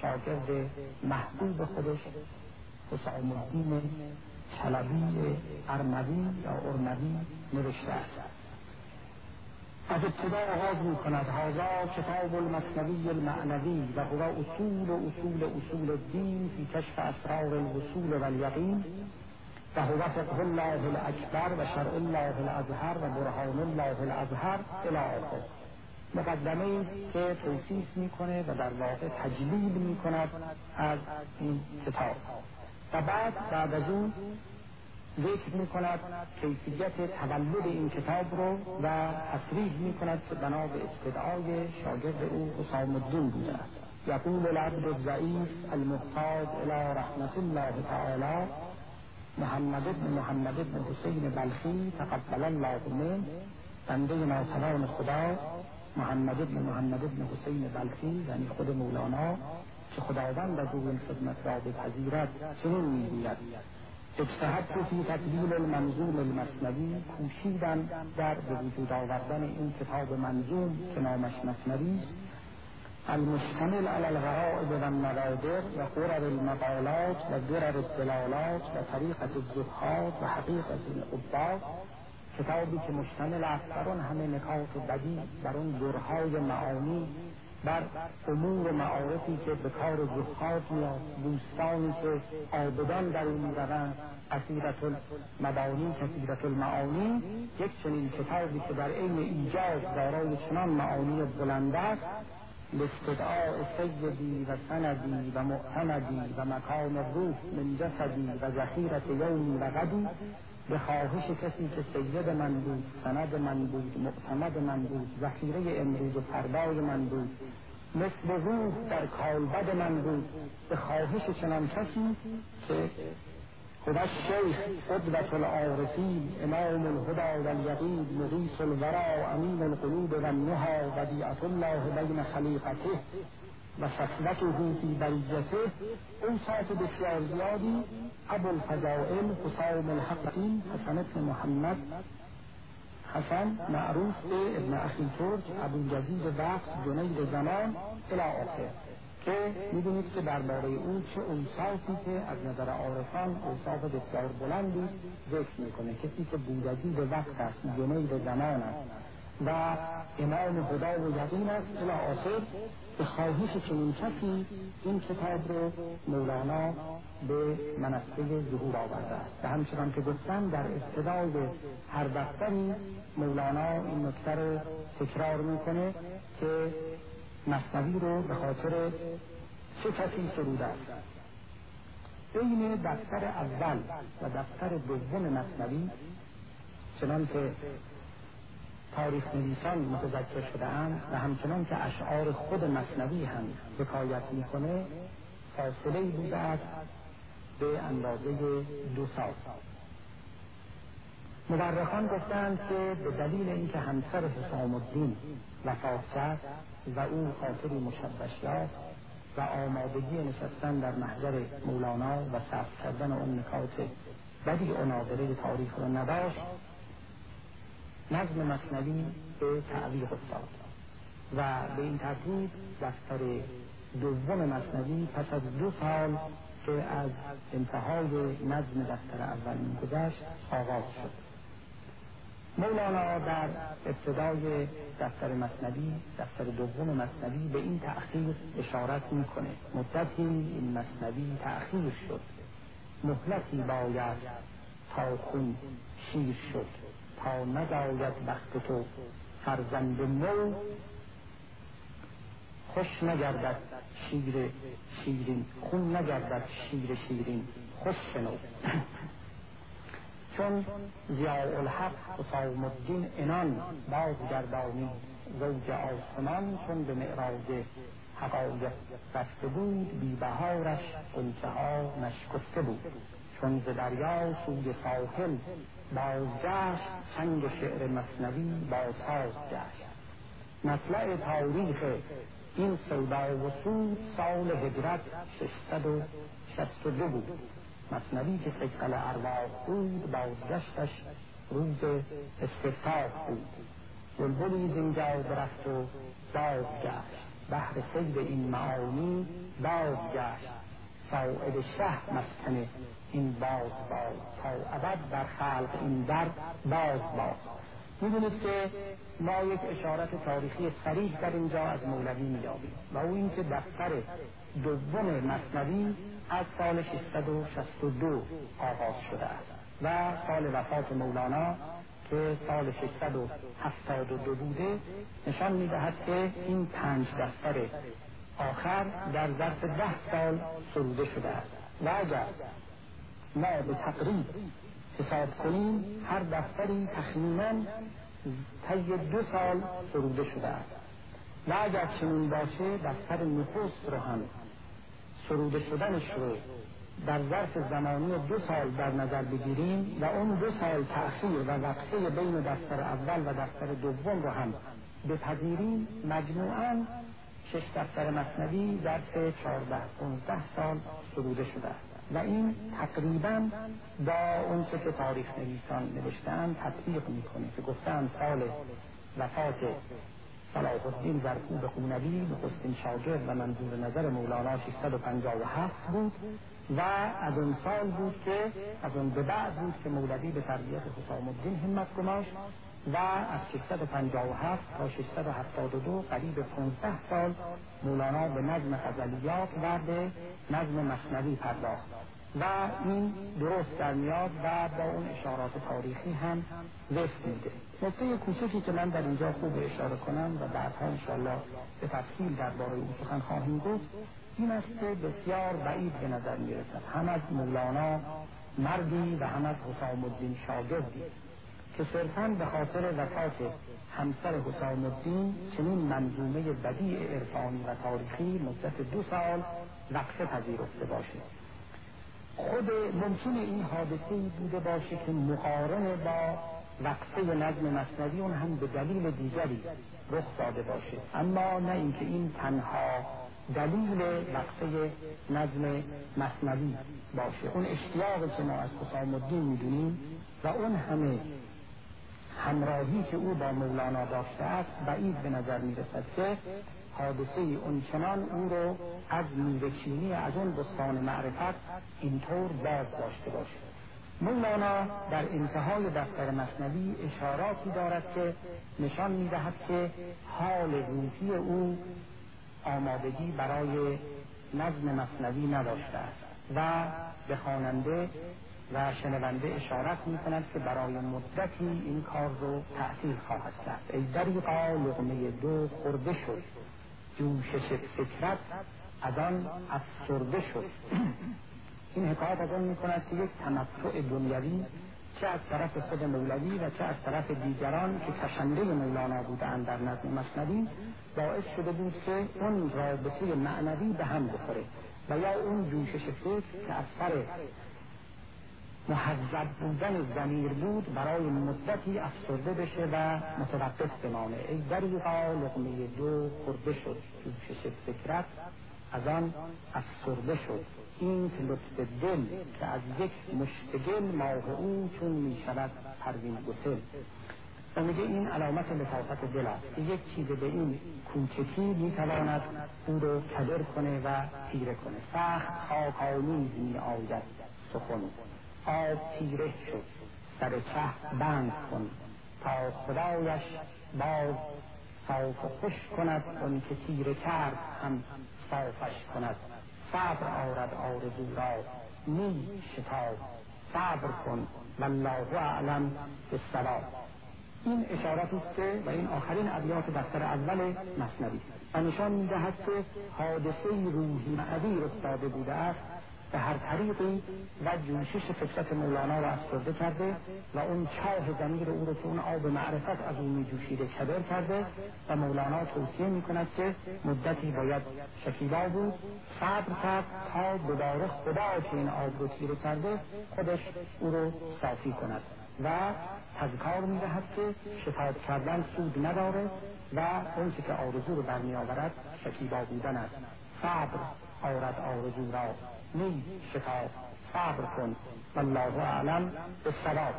شاگرد محبوب خودش حسام الدین چلبی ارموی یا ارموی نوشته است. از ابتدا آغاز می کند هذا کتاب المصنوی المعنوی و هو اصول اصول اصول الدین فی کشف اسرار الوصول و الیقین و هو فقه الله الاکبر و شرع الله الازهر و برهان الله الازهر الى آخر. مقدمه است که توصیف می‌کنه و در واقع تجلیل می‌کند از این کتاب. و بعد بعد از اون ذکر می کند کیفیت تولد این کتاب رو و تصریح می کند که بنا به استدعای شاگرد او حسام الدین بوده است. یقول العبد الضعیف المحتاج الى رحمت الله تعالی محمد بن محمد بن حسین بلخی تقبل الله منه بنده ناتوان خدا محمد بن محمد بن حسین بلخی یعنی خود مولانا که خداوند از او این خدمت را بپذیرد چنین می‌گوید اجتهدت فی تطبیل المنظوم المصنوی کوشیدم در به وجود آوردن این کتاب منظوم که نامش مصنوی است المشتمل على الغرائب و النوادر و قرر المقالات و درر الدلالات و طریقت الزهاد و حقیقت العباد کتابی که مشتمل است بر آن همه نکات بدی بر آن درهای معانی بر امور معارفی که به کار زهاد میاد بوستانی که آبدان در اون می‌روند اسیرت المبانی کثیرت المعانی یک چنین کتابی که در عین ایجاز دارای چنان معانی بلند است لاستدعاء سیدی و سندی و معتمدی و مکان روح من جسدی و ذخیرت یومی و غدی به خواهش کسی که سید من بود سند من بود معتمد من بود ذخیره امروز و فردای من بود مثل روح در کالبد من بود به خواهش چنان کسی که خدا الشیخ قدوة العارفین امام الهدى والیقین مغیث الورا امین القلوب و النهى ودیعت الله بین خلیقته و صفوته فی بریجته اوصاف بسیار زیادی ابو الفضائل حسام الحقین حسن ابن محمد حسن معروف به ابن اخی ترک ابو جزید وقت جنید زمان الى آخر. که می‌دونید که درباره او چه اوصافی که از نظر عارفان اوصاف بسیار بلندی ذکر می‌کنه. کسی که بودجی وقت است جنید زمان است. و امام خدا و یقین است الى آخر به خواهش چنین کسی این کتاب رو مولانا به منصه ظهور آورده است. و همچنان که گفتم در ابتدای هر دفتری مولانا این نکته رو تکرار می‌کنه که مصنوی رو به خاطر چه کسی سروده است؟ بین دفتر اول و دفتر دوم مصنوی چنان که تاریخ نویسان متذکر شده اند و همچنان که اشعار خود مصنوی هم حکایت می‌کنه فاصله بوده است به اندازه دو سال. مورخان گفتند که به دلیل اینکه همسر حسام الدین وفات کرد و او خاطری مشبش یافت و آمادگی نشستن در محضر مولانا و ثبت کردن اون نکات بدی و نادره تاریخ رو نداشت نظم مصنوی به تعویق افتاد و به این ترتیب دفتر دوم مصنوی پس از دو سال که از انتهای نظم دفتر اول میگذشت آغاز شد. مولانا در ابتدای دفتر مصنوی دفتر دوم مصنوی به این تأخیر اشارت می‌کنه. مدتی این مصنوی تأخیر شد. مهلتی باید تا خون شیر شد. تا نزاید بخت تو فرزند نو خوش نگردد شیر شیرین خون نگردد شیر شیرین. خوش شنو. چون زیاء الحق حسام الدین انان بازگردانی زوج آسمان چون به معراج حقایق رفته بود بی بهارش قنچه ها نشکفته بود. چون ز دریا سوی ساحل بازگشت چنگ شعر مصنوی بازساز گشت مطلع تاریخ این سودا و سود سال هجرت ششصد و شست و دو بود. مصنوی که سیقل ارواح بود بازگشتش روز استفتاح بود. بلبلی زینجا برفت و بازگشت. بهر سید این معانی بازگشت. ساعد شه مسکن این باز باز. تا ابد در خلق این در باز باز. می‌دونید که ما یک اشارت تاریخی سریح در اینجا از مولوی میابیم و او اینکه دفتر دوم مصنوی از سال 662 آغاز شده است و سال وفات مولانا که سال 672 بوده نشان می‌دهد که این پنج دفتر آخر در ظرف ده سال سروده شده است. و اگر ما به تقریب حساب کنیم هر دفتری تخمینا طی دو سال سروده شده است. و اگر چنین باشه دفتر نخست رو هم سروده شدنش رو در ظرف زمانی دو سال در نظر بگیریم و اون دو سال تأخیر و وقته بین دفتر اول و دفتر دوم رو هم بپذیریم. مجموعا شش دفتر مصنوی ظرف چهارده پونزده سال سروده شده است. و این تقریبا با اون که تاریخ نویسان نوشتن تطبیق می‌کنه که گفتن سال وفات صلاح الدین زرکوب خونوی نخستین شاگرد و منظور نظر مولانا 657 بود و از اون سال بود که از اون به بعد بود که مولوی به تربیت حسام الدین همت گماشت و از 657 تا 672 قریب 15 سال مولانا به نظم غزلیات و به نظم مصنوی پرداخت. و این درست در میاد و با اون اشارات تاریخی هم وفق میده. نکته کوچکی که من در اینجا خوب اشاره کنم و بعدها انشاءالله به تفصیل درباره او سخن خواهیم گفت این است که بسیار بعید به نظر می‌رسد. هم از مولانا مردی و هم از حسام الدین شاگردی. که صرفا به خاطر وفات همسر حسام الدین چنین منظومه بدیع عرفانی و تاریخی مدت دو سال وقفه پذیرفته باشه خود ممکن این حادثه بوده باشه که مقارن با وقفه نظم مصنوی اون هم به دلیل دیگری رخ داده باشه. اما نه اینکه این تنها دلیل وقفه نظم مصنوی باشه. اون اشتیاقی که ما از حسام الدین می‌دونیم و اون همه همراهی که او با مولانا داشته است بعید به نظر می‌رسد که حادثه اونچنان او رو از میوهچینی از اون بستان معرفت اینطور باز داشته باشه. مولانا در انتهای دفتر مصنوی اشاراتی دارد که نشان می‌دهد که حال روحی او آمادگی برای نظم مصنوی نداشته است و به خواننده و شنونده اشارت می کند که برای مدتی این کار رو تعطیل خواهد کرد. ای دریقا لغمه دو خورده شد. جوشش فکرت از آن افسرده شد. این حکایت از آن می کند که یک تمتع دنیوی چه از طرف خود مولوی و چه از طرف دیگران که کشنده مولانا بودند در نظم مصنوی باعث شده بود که اون رابطه معنوی به هم بخوره و یا اون جوشش فکر که از سر محذب بودن زمیر بود برای مدتی افسرده بشه و متوقف بمانه ای دریقا لقمه دو خورده شد. جوشش فکرت از آن افسرده شد. این لطف دل که از یک مشتگل ماه او چون می شود پروین گسل. و میگه این علامت لطافت دل است. که یک چیز به این کوچکی می‌تواند او رو کدر کنه و تیره کنه. سخت خاکآلود می آید سخن. آب تیره شد. سر چه بند کن. تا خدایش باز صاف خوش کند اون که تیره کرد هم صافش کند. صبر آرد آرزو را. می شتاب. صبر کن. والله اعلم بالصواب. این اشارت است و این آخرین ابیات دفتر اول مصنوی و نشان می‌دهد که حادثه روحی معدی افتاده بوده است. به هر طریقی و جوشش فکرت مولانا را افسرده کرده و اون چاه زمیر او رو که اون آب معرفت از اون می جوشیده کدر کرده و مولانا توصیه می کند که مدتی باید شکیبا بود صبر کرد تا دوباره خدا که این آب رو تیره کرده خودش او رو صافی کند و تذکار می دهد که شفاعت کردن سود نداره و اون که آرزو رو برمی آورد شکیبا بودن است. صبر آرد آرزو را. می شتاب صبر کن. والله اعلم. به سلام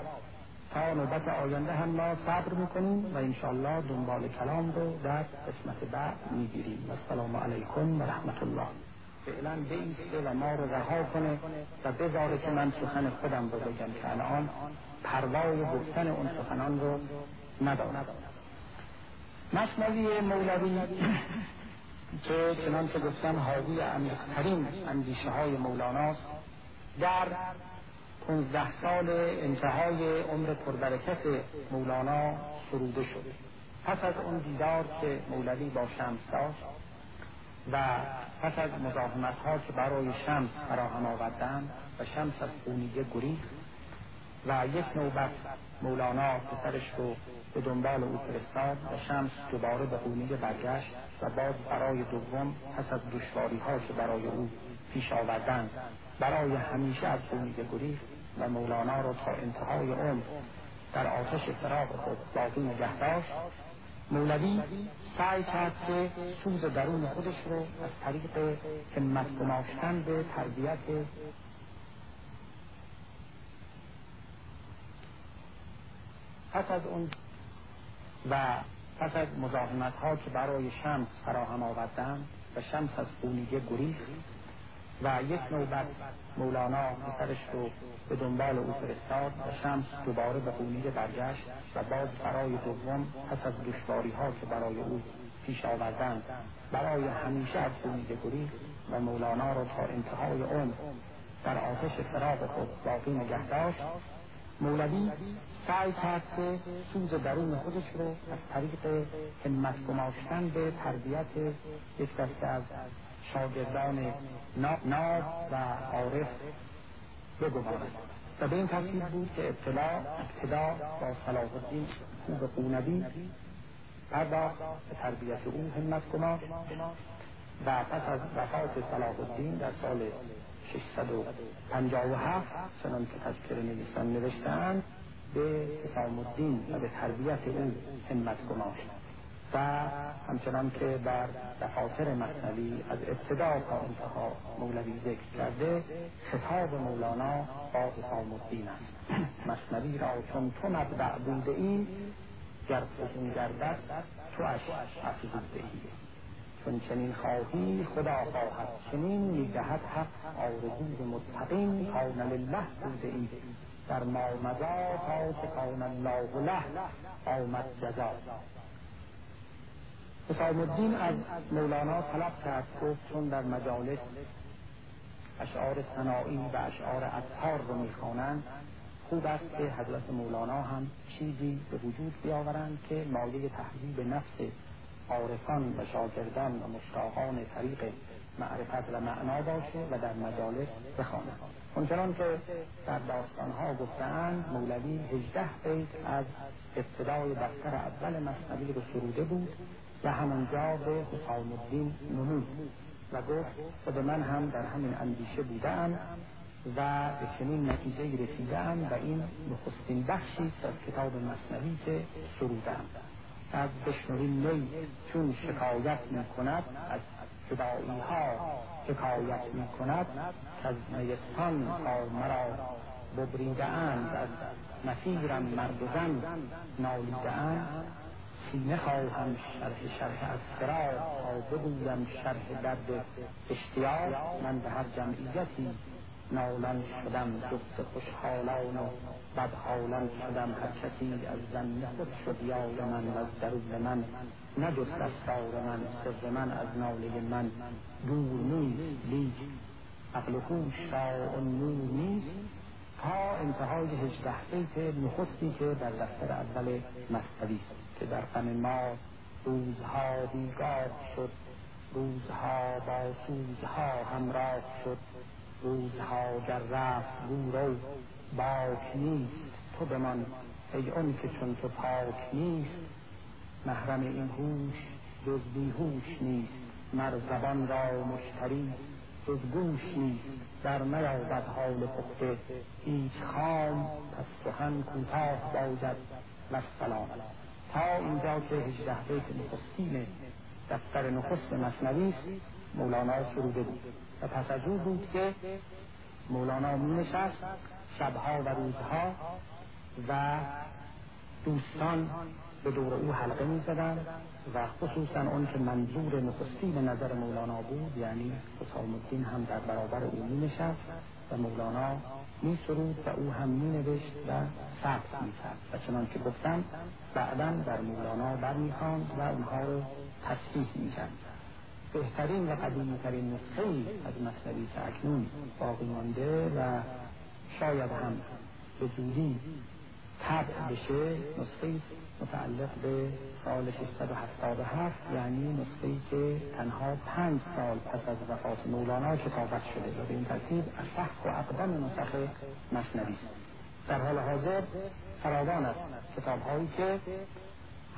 تا نوبت آینده هم ما صبر می‌کنیم و انشالله دنبال کلام رو در قسمت بعد می‌گیریم. السلام علیکم و رحمت الله فعلا بیسته و ما رو رها کنه و بذاره که من سخن خودم رو بگم که الان پروای گفتن اون سخنان رو ندارم. مصنوی مولوی که چنانچه گفتم حاوی عمیقترین اندیشه های مولاناست در پونزده سال انتهای عمر پربرکت مولانا سروده شد. پس از اون دیدار که مولوی با شمس داشت و پس از مزاحمت ها که برای شمس فراهم آوردند و شمس از خونیه گریخت و یک نوبت مولانا پسرش رو به دنبال او فرستاد و شمس دوباره به خونیه برگشت و باز برای دوم پس از دشواری ها که برای او پیش آوردند برای همیشه از خونیه گریخت و مولانا را تا انتهای عمر در آتش فراغ خود باقی نگه داشت مولوی سعی کرد که سوز درون خودش رو از طریق همت گماشتن به تربیت پس از اون و پس از مزاحمت ها که برای شمس فراهم آوردند و شمس از خونیگه گریخت و یک نوبت مولانا پسرش رو به دنبال او فرستاد و شمس دوباره به خونیگه برگشت و باز برای دوم پس از دشواری ها که برای او پیش آوردند برای همیشه از خونیگه گریخت و مولانا را تا انتهای عمر در آتش فراغ خود باقی نگه داشت. مولوی سعی کرد که سوز درون خودش رو از طریق همت گماشتن به تربیت یک دسته از شاگردان ناب و عارف بگماند. و به این ترتیب بود که ابتلا ابتدا با صلاح الدین خوب قونبی پرداخت به تربیت او همت گماشت و پس از وفات صلاح الدین در سال 657 چنان که تذکر نویسان نوشتند به حسام الدین و به تربیت او همت گماشت و همچنان که در دفاتر مصنوی از ابتدا تا انتها مولوی ذکر کرده خطاب مولانا با حسام الدین است. مصنوی را چون تو مبدع بوده ای گر فزون گردد تو اش افزوده ای. چون چنین خواهی خدا خواهد چنین می‌دهد حق آرزوی متقین کان لله بوده ای. در ما مزا تا که کان الله له آمد جزا. حسام الدین از مولانا طلب کرد گفت چون در مجالس اشعار سنائی و اشعار عطار رو می‌خوانند خوب است که حضرت مولانا هم چیزی به وجود بیاورند که مایه تحضیب نفس عارفان و شاگردان و مشتاقان طریق معرفت و معنا باشه و در مجالس بخواند اونچنان که در داستانها گفتند مولوی هجده بیت از ابتدای دفتر اول مصنوی رو سروده بود و همانجا به حسام الدین نمود و گفت خود من هم در همین اندیشه بودم و به چنین نتیجه رسیدم و این نخستین بخشی از کتاب مصنوی که سرودم از بشنوین نی چون شکایت می کند از جدایی ها شکایت می کند که از نیستان تا مرا ببریده اند از مسیرم مرد و زن نالیده اند سینه خواهم شرح شرح از فرار تا بگویم شرح درد اشتیاق. من به هر جمعیتی نالان شدم جفت خوشحالان و بدحالان شدم. هر کسی از زن خود شد یاد من و از درون من نجست دستار من سر من از ناله من. دور نیست لیک عقل و هوش را نور نیست. تا انتهای هجده بیت نخستی که در دفتر اول مستوی که در غم ما روزها بیگاه شد. روزها با سوزها همراه شد. روزها گر رفت گورو باک نیست تو بمان. ای اون که چون تو پاک نیست محرم این هوش جز بیهوش نیست. مر زبان را مشتری جز گوش نیست. در نیابد حال پخته هیچ خام پس سخن کوتاه باید و سلام تا اینجا که هجده بیت نخستین دفتر نخست مصنوی است مولانا سروده بود. و پس از او بود که مولانا می نشست شبها و روزها و دوستان به دور او حلقه می زدن و خصوصا اون که منظور نخستین نظر مولانا بود یعنی حسام الدین هم در برابر او می نشست و مولانا می سرود و او هم می نوشت و ثبت می کرد و چنان که گفتم بعدا در مولانا برمیخواند و اونها رو تصحیح می کرد بهترین و قدیمیترین نسخه از مصنوی اکنون باقی مانده و شاید هم به زودی طبع بشه نسخه متعلق به سال 677 یعنی نسخه که تنها پنج سال پس از وفات مولانا کتابت شده و به این ترتیب اصح و اقدم نسخ مصنوی در حال حاضر فراوان است کتاب هایی که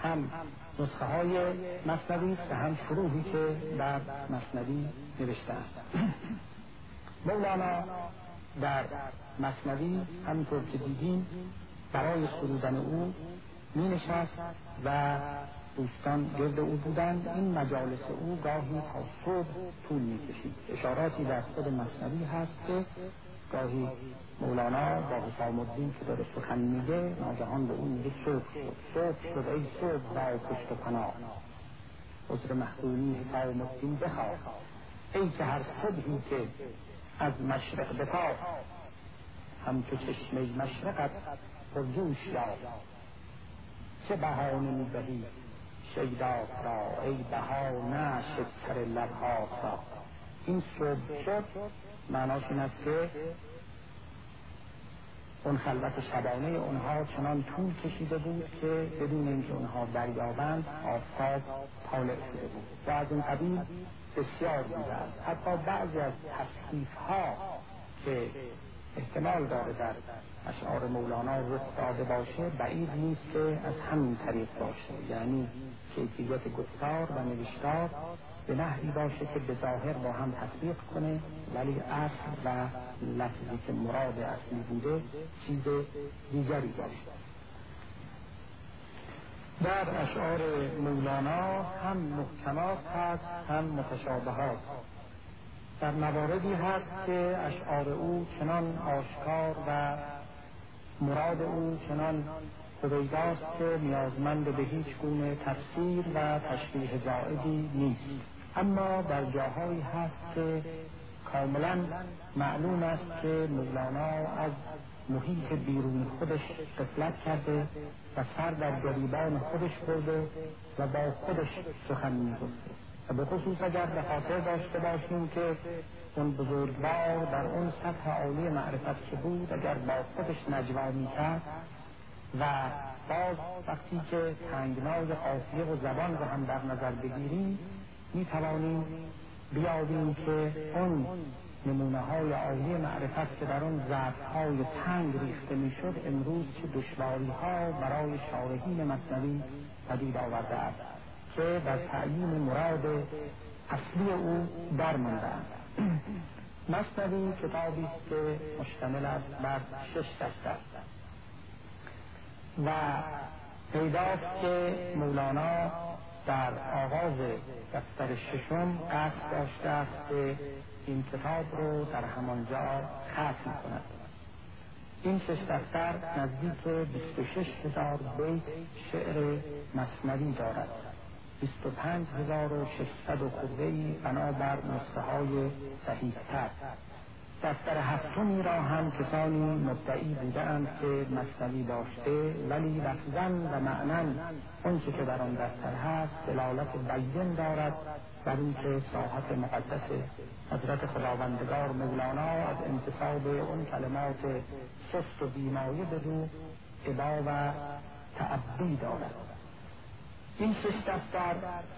هم نسخه های مصنوی است و هم شروحی که بر مصنوی نوشتند مولانا در مصنوی همینطور که دیدیم برای سرودن او می نشست و دوستان گرد او بودند. این مجالس او گاهی تا صبح طول می کشید اشاراتی در خود مصنوی هست که گاهی مولانا با حسام الدین که داره سخن میگه ناگهان به اون میگه صبح شد صبح شد ای صبح با پشت و پناه. عذر مخدومی حسام الدین بخواه. ای که هر صبحی که از مشرق پا همچو چشمه مشرقت پرجوش یا. چه بهانه می‌دهی شیدات را ای بهانه شکر لبهات را. این صبح شد معناش این است که اون خلوت شبانه اونها چنان طول کشیده بود که بدون اینکه اونها دریابند آفتاب طالع شده بود. و از این قبیل بسیار بوده است. حتی بعضی از تصحیف ها که احتمال داره در اشعار مولانا رخ داده باشه بعید نیست که از همین طریق باشه. یعنی کیفیت گفتار و نوشتار به نحوی باشه که به ظاهر با هم تطبیق کنه ولی اصل و لفظی که مراد اصلی بوده چیز دیگری باشه در اشعار مولانا هم محکمات هست هم متشابهات. در مواردی هست که اشعار او چنان آشکار و مراد او چنان هویداست که نیازمند به هیچ گونه تفسیر و تشریح زائدی نیست. اما در جاهایی هست که کاملا معلوم است که مولانا از محیط بیرون خودش قفلت کرده و سر در گریبان خودش برده و با خودش سخن می‌گفته. و به خصوص اگر به خاطر داشته باشیم که اون بزرگوار در اون سطح عالی معرفت که بود اگر با خودش نجوا می‌کرد و باز وقتی که تنگنای قافیه و زبان رو هم در نظر بگیریم می توانیم بیابیم که اون نمونه های عالی معرفت که در اون ضعف های تنگ ریخته می‌شد امروز چه دشواری ها برای شارحین مصنوی پدید آورده است که در تعیین مراد اصلی او درماندهاند. مصنوی کتابی است که مشتمل است بر شش دفتر و پیداست که مولانا در آغاز دفتر ششم قصد داشته است که این کتاب رو در همانجا ختم کند. این شش دفتر نزدیک 26 هزار بیت شعر مصنوی دارد. 25600 و خورده ای بنابر نسخه های صحیح تر دفتر هفتمی را هم کسانی مدعی بودند که مصنوی داشته ولی لفظا و معنا اونچه که در آن دفتر هست دلالت بیان دارد بر اینکه ساحت مقدس حضرت خداوندگار مولانا از انتصاب اون کلمات سست و بیمایه به رو ابا و تعبی دارد. این شش دفتر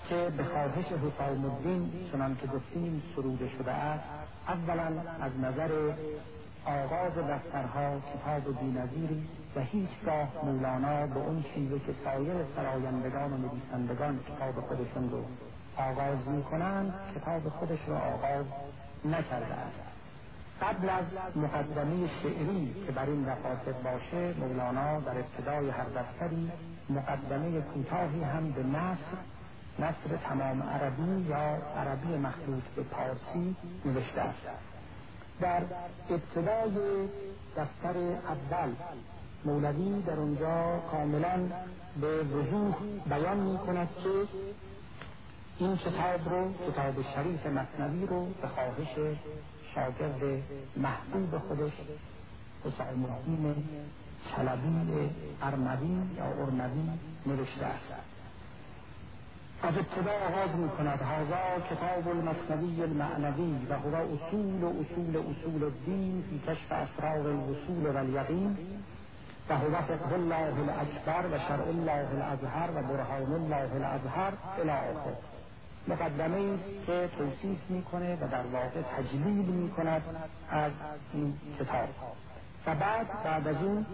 که به خواهش حسام الدین چنان که گفتیم سروده شده است اولا از نظر آغاز دفترها کتاب بینظیری و هیچگاه مولانا به اون چیزی که سایر سرایندگان و نویسندگان کتاب خودشون رو آغاز می کنند کتاب خودش رو آغاز نکرده است. قبل از مقدمه شعری که بر این دفاتر باشه مولانا در ابتدای هر دفتری مقدمه کوتاهی هم به نصر نصر تمام عربی یا عربی مخلوط به پارسی نوشته است. در ابتدای دفتر اول مولوی در اونجا کاملا به وضوح بیان می کند که این کتاب رو کتاب شریف مصنوی رو به خواهش شاگرد محبوب خودش حسین الدین چلبی ارموی یا ارموی نوشته است. از ابتدا آغاز می کند هذا کتاب المصنوی المعنوی و هو اصول و اصول اصول الدین فی کشف اسرار الوصول و الیقین و هو فقه الله الاکبر و شرع الله الازهر و برهان الله الازهر الى آخر. مقدمه است که توصیف می‌کنه و در واقع تجلیل می‌کند از این کتاب. و بعد بعد از اون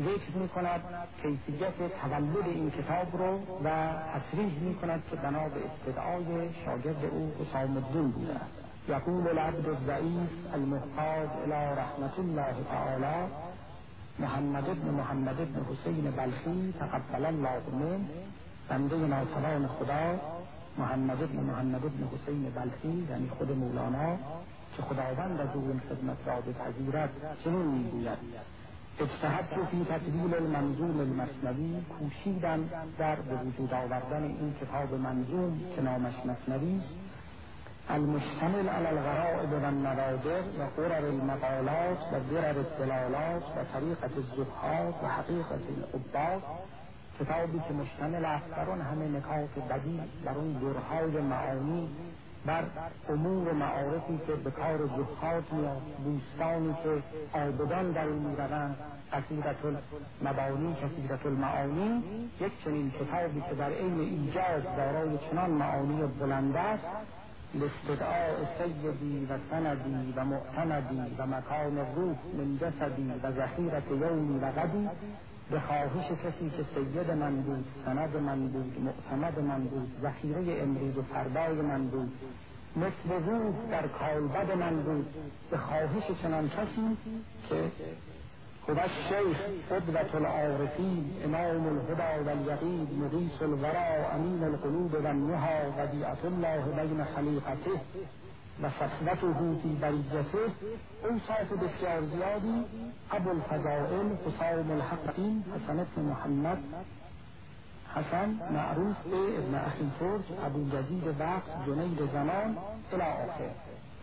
ذکر می کند کیفیت تولد این کتاب رو و تصریح می کند که بنا به استدعای شاگرد او حسام الدین بوده است. یقول العبد الضعیف المحتاج الى رحمت الله تعالی محمد ابن محمد ابن حسین بلخی تقبل الله منه بنده ناتوان خدا. محمد ابن محمد ابن حسین بلخی یعنی خود مولانا که خداوند از او این خدمت را بپذیرد چنین می‌گوید. اجتهدت فی تدویل المنظوم المصنوی کوشیدم در به وجود آوردن این کتاب منظوم که نامش مصنوی است. المشتمل على الغرائب و النوادر و قرر المقالات و درر الدلالات و طریقت الزهاد و حقیقت العباد. کتابی که مشتمل است بر اون همه نکات بدی بر اون درهای معانی بر امور معارفی که به کار زهاد میاد بوستانی که آبدان در این می‌روند کثیرت المبانی کثیرت المعانی یک چنین کتابی که در عین ایجاز دارای چنان معانی بلند است لاستدعاء سیدی و سندی و معتمدی و مکان روح من جسدی و ذخیرت یومی و غدی. به خواهش کسی که سید من بود سند من بود معتمد من بود ذخیره امروز و فردای من بود مثل روح در کالبد من بود به خواهش چنان کسی که هو الشیخ قدوة العارفین امام الهدى والیقین مقیس الورا امین القلوب و النهى ودیعة الله بین خلیقته. و صفوته فی بریجته اوصاف بسیار زیادی ابو الفضائل حسام الحقین حسن ابن محمد حسن معروف به ابن اخی فرج ابو جدید وقت جنید زمان الى آخر.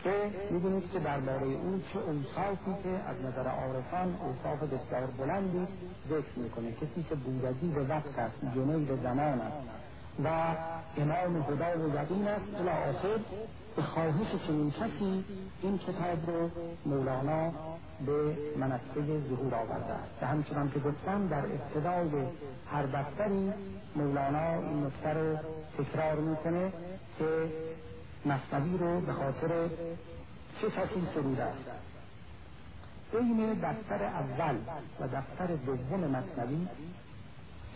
که می‌دونید که درباره او چه اوصافی که از نظر عارفان اوصاف بسیار بلندی ذکر می‌کنه. کسی که بوجدید وقت است جنید زمان است. و امام خدا و یقین است آخر به خواهش چنین کسی این کتاب رو مولانا به منصه ظهور آورده است. و همچنان که گفتم در ابتدای هر دفتری مولانا این نکته رو تکرار می‌کنه که مصنوی رو به خاطر چه کسی سروده است؟ بین دفتر اول و دفتر دوم مصنوی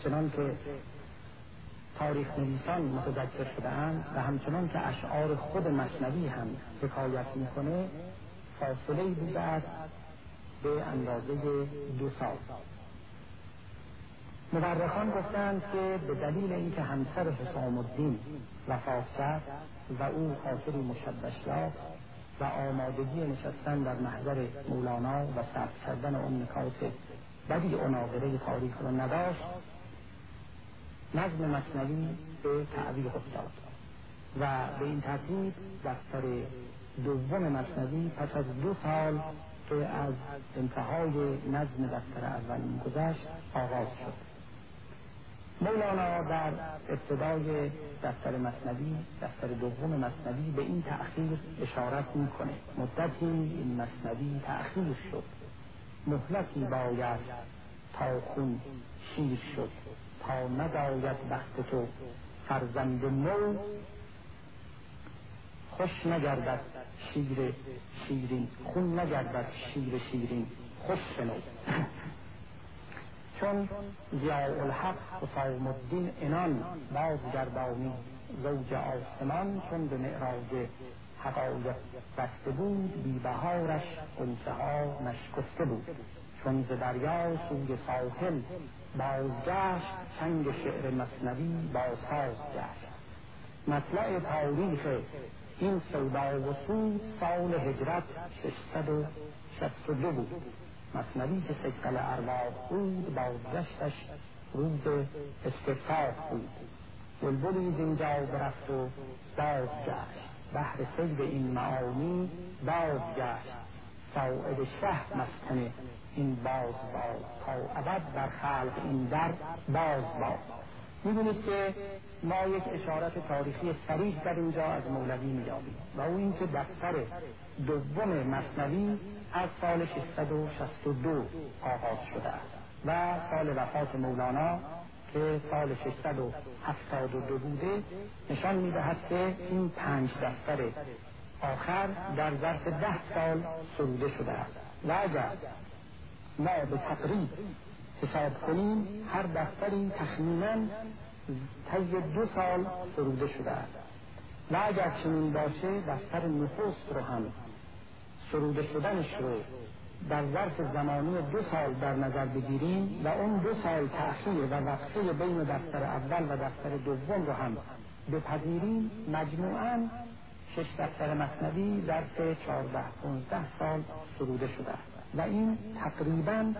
چنان که تاریخ نویسان متذکر شده اند و همچنان که اشعار خود مصنوی هم حکایت می‌کنه فاصله بوده است به اندازه دو سال. مورخان گفتند که به دلیل اینکه همسر حسام الدین وفات کرد و او خاطری مشبش یافت و آمادگی نشستن در محضر مولانا و ثبت کردن اون نکات بدی و ناظره تاریخ رو نداشت نظم مصنوی به تعویق افتاد و به این ترتیب دفتر دوم مصنوی پس از دو سال که از انتهای نظم دفتر اول گذشت آغاز شد. مولانا در ابتدای دفتر مصنوی دفتر دوم مصنوی به این تأخیر اشارت می‌کنه. مدتی این مصنوی تأخیر شد. مهلتی باید تا خون شیر شد. تا نزاید بخت تو فرزند نو خوش نگردد شیر شیرین خون نگردد شیر شیرین خوش شنو. چون ضیاء الحق حسام الدین انان بازگردانی زوج آسمان چون به معراج حقایق بسته بود بی بهارش ها نشکفته بود. چون ز دریا سوی ساحل بازگشت چنگ شعر مصنوی با ساز گشت. مطلع تاریخ این سودا و سود سال هجرت ششصد و شست و دو بود. مصنوی که سکل ارواح بود بازگشتش روز استفتاح بود. بلبلی زینجا برفت و بازگشت. بحر سید این معانی بازگشت. ساعد شه مسکن این باز باز. تا ابد در خلق این در باز باز. می‌دونید که ما یک اشارت تاریخی سریح در اینجا از مولوی میابیم و او اینکه دفتر دوم مصنوی از سال 662 آغاز شده است و سال وفات مولانا که سال 672 بوده نشان می‌دهد که این پنج دفتر آخر در ظرف ده سال سروده شده است. و اگر ما به تقریب حساب کنیم هر دفتری تخمینا طی دو سال سروده شده است. و اگر چنین باشه دفتر نخست رو هم سروده شدنش رو در ظرف زمانی دو سال در نظر بگیریم و اون دو سال تأخیر و وقفه بین دفتر اول و دفتر دوم رو هم بپذیریم. مجموعا شش دفتر مصنوی ظرف چهارده پونزده سال سروده شده است. و این تقریبا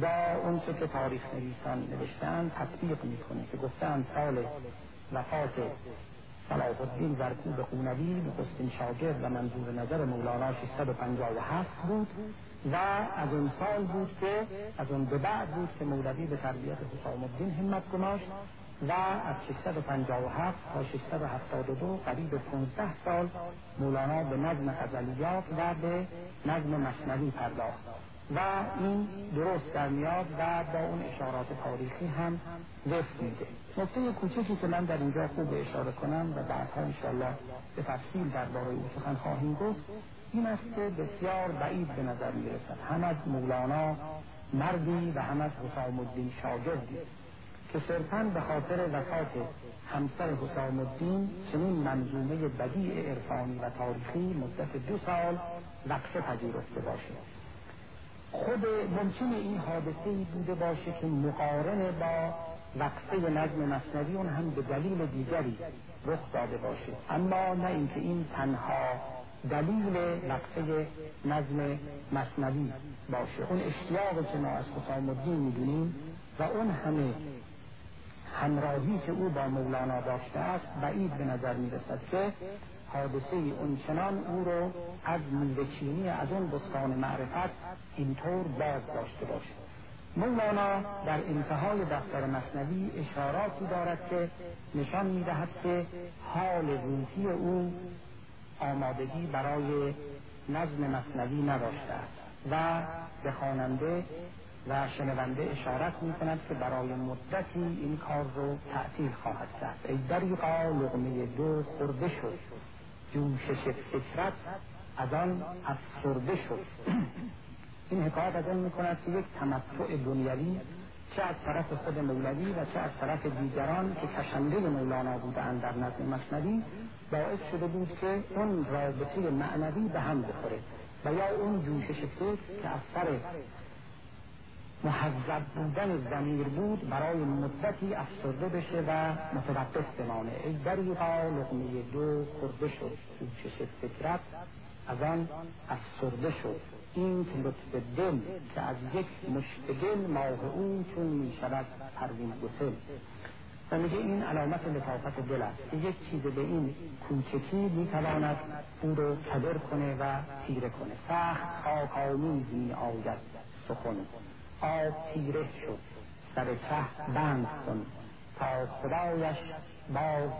با اونچه که تاریخ نویسان نوشتن تطبیق می‌کنه که گفتن سال وفات صلاح الدین زرکوب قونوی نخستین شاگرد و منظور نظر مولانا 657 بود و از اون سال بود که از اون به بعد بود که مولوی به تربیت حسام الدین همت گماشت و از 657 تا 672 قریب 15 سال مولانا به نظم غزلیات و به نظم مصنوی پرداخت. و این درست در میاد و با اون اشارات تاریخی هم وفق میده. نکته کوچکی که من در اینجا خوب اشاره کنم و بعدها انشاءالله به تفصیل درباره او سخن خواهیم گفت این است که بسیار بعید به نظر می‌رسد. هم از مولانا مردی و هم از حسام الدین شاگردی. که صرفا به خاطر وفات همسر حسام الدین چنین منظومه بدیع عرفانی و تاریخی مدت دو سال وقفه پذیرفته باشه. خود ممکن این حادثه ای بوده باشه که مقارن با وقفه نظم مصنوی هم به دلیل دیگری رخ داده باشه. اما نه اینکه این تنها دلیل وقفه نظم مصنوی باشه. اون اشتیاق که ما از حسام الدین می‌دونیم و اون همه همراهی که او با مولانا داشته است بعید به نظر می‌رسد که حادثه اونچنان او رو از میوهچینی از اون بستان معرفت اینطور باز داشته باشه. مولانا در انتهای دفتر مصنوی اشاراتی دارد که نشان می‌دهد که حال روحی او آمادگی برای نظم مصنوی نداشته است و به خواننده و شنونده اشارت می کند که برای مدتی این کار رو تعطیل خواهد کرد. ای دریقا لغمه دو خورده شد. جوشش فکرت از آن افسرده شد. این حکایت از آن می که یک تمتع دنیوی چه از طرف خود مولوی و چه از طرف دیگران که کشنده مولانا بودند در نظم مصنوی باعث شده بود که اون رابطه معنوی به هم بخوره و یا اون جوشش فکر که از سر محذب بودن زمیر بود برای مدتی افسرده بشه و متوقف بمانه. ای دریقا لقمه دو خورده شد. جوشش فکرت از آن افسرده شد. این که لطف دل که از یک مشت دل ماه او چون می شود پروین گسل. و میگه این علامت لطافت دل است. یک چیز به این کوچکی می‌تواند او رو کدر کنه و تیره کنه. سخت خاک آمیز می آید سخن. آب تیره شد. سر چه بند کن. تا خدایش باز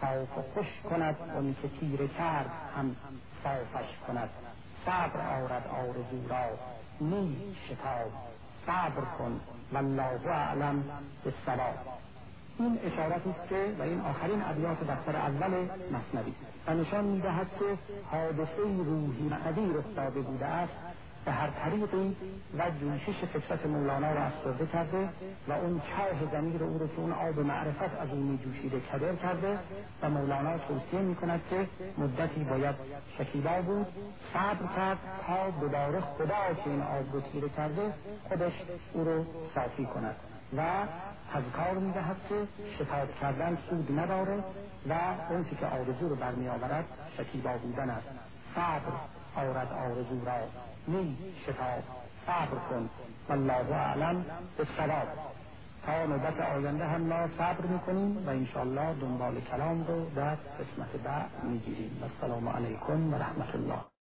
صاف خوش کند اون که تیره کرد هم صافش کند. صبر آرد آرزو را. نی شتاب. صبر کن. والله اعلم بالصواب. این اشارت است که و این آخرین ابیات دفتر اول مصنوی و نشان می‌دهد که حادثه روحی معنوی رخ داده بوده است. به هر طریقی و جوشش فطرت مولانا را افسرده کرده و اون چاه زمیر او رو که اون آب معرفت از اون می جوشیده کدر کرده و مولانا توصیه می کند که مدتی باید شکیبا بود صبر کرد تا دوباره خدا که این آب رو تیره کرده خودش او رو صافی کند و تذکار می دهد که شتاب کردن سود نداره و اون که آرزو رو برمی آورد شکیبا بودن است. صبر آورد آرزو را. نی شتاب صبر کن. والله اعلم. به تا نوبت آینده هم ما صبر می‌کنیم و انشاءالله دنبال کلام رو در قسمت بعد می‌گیریم. و السلام علیکم و رحمت الله.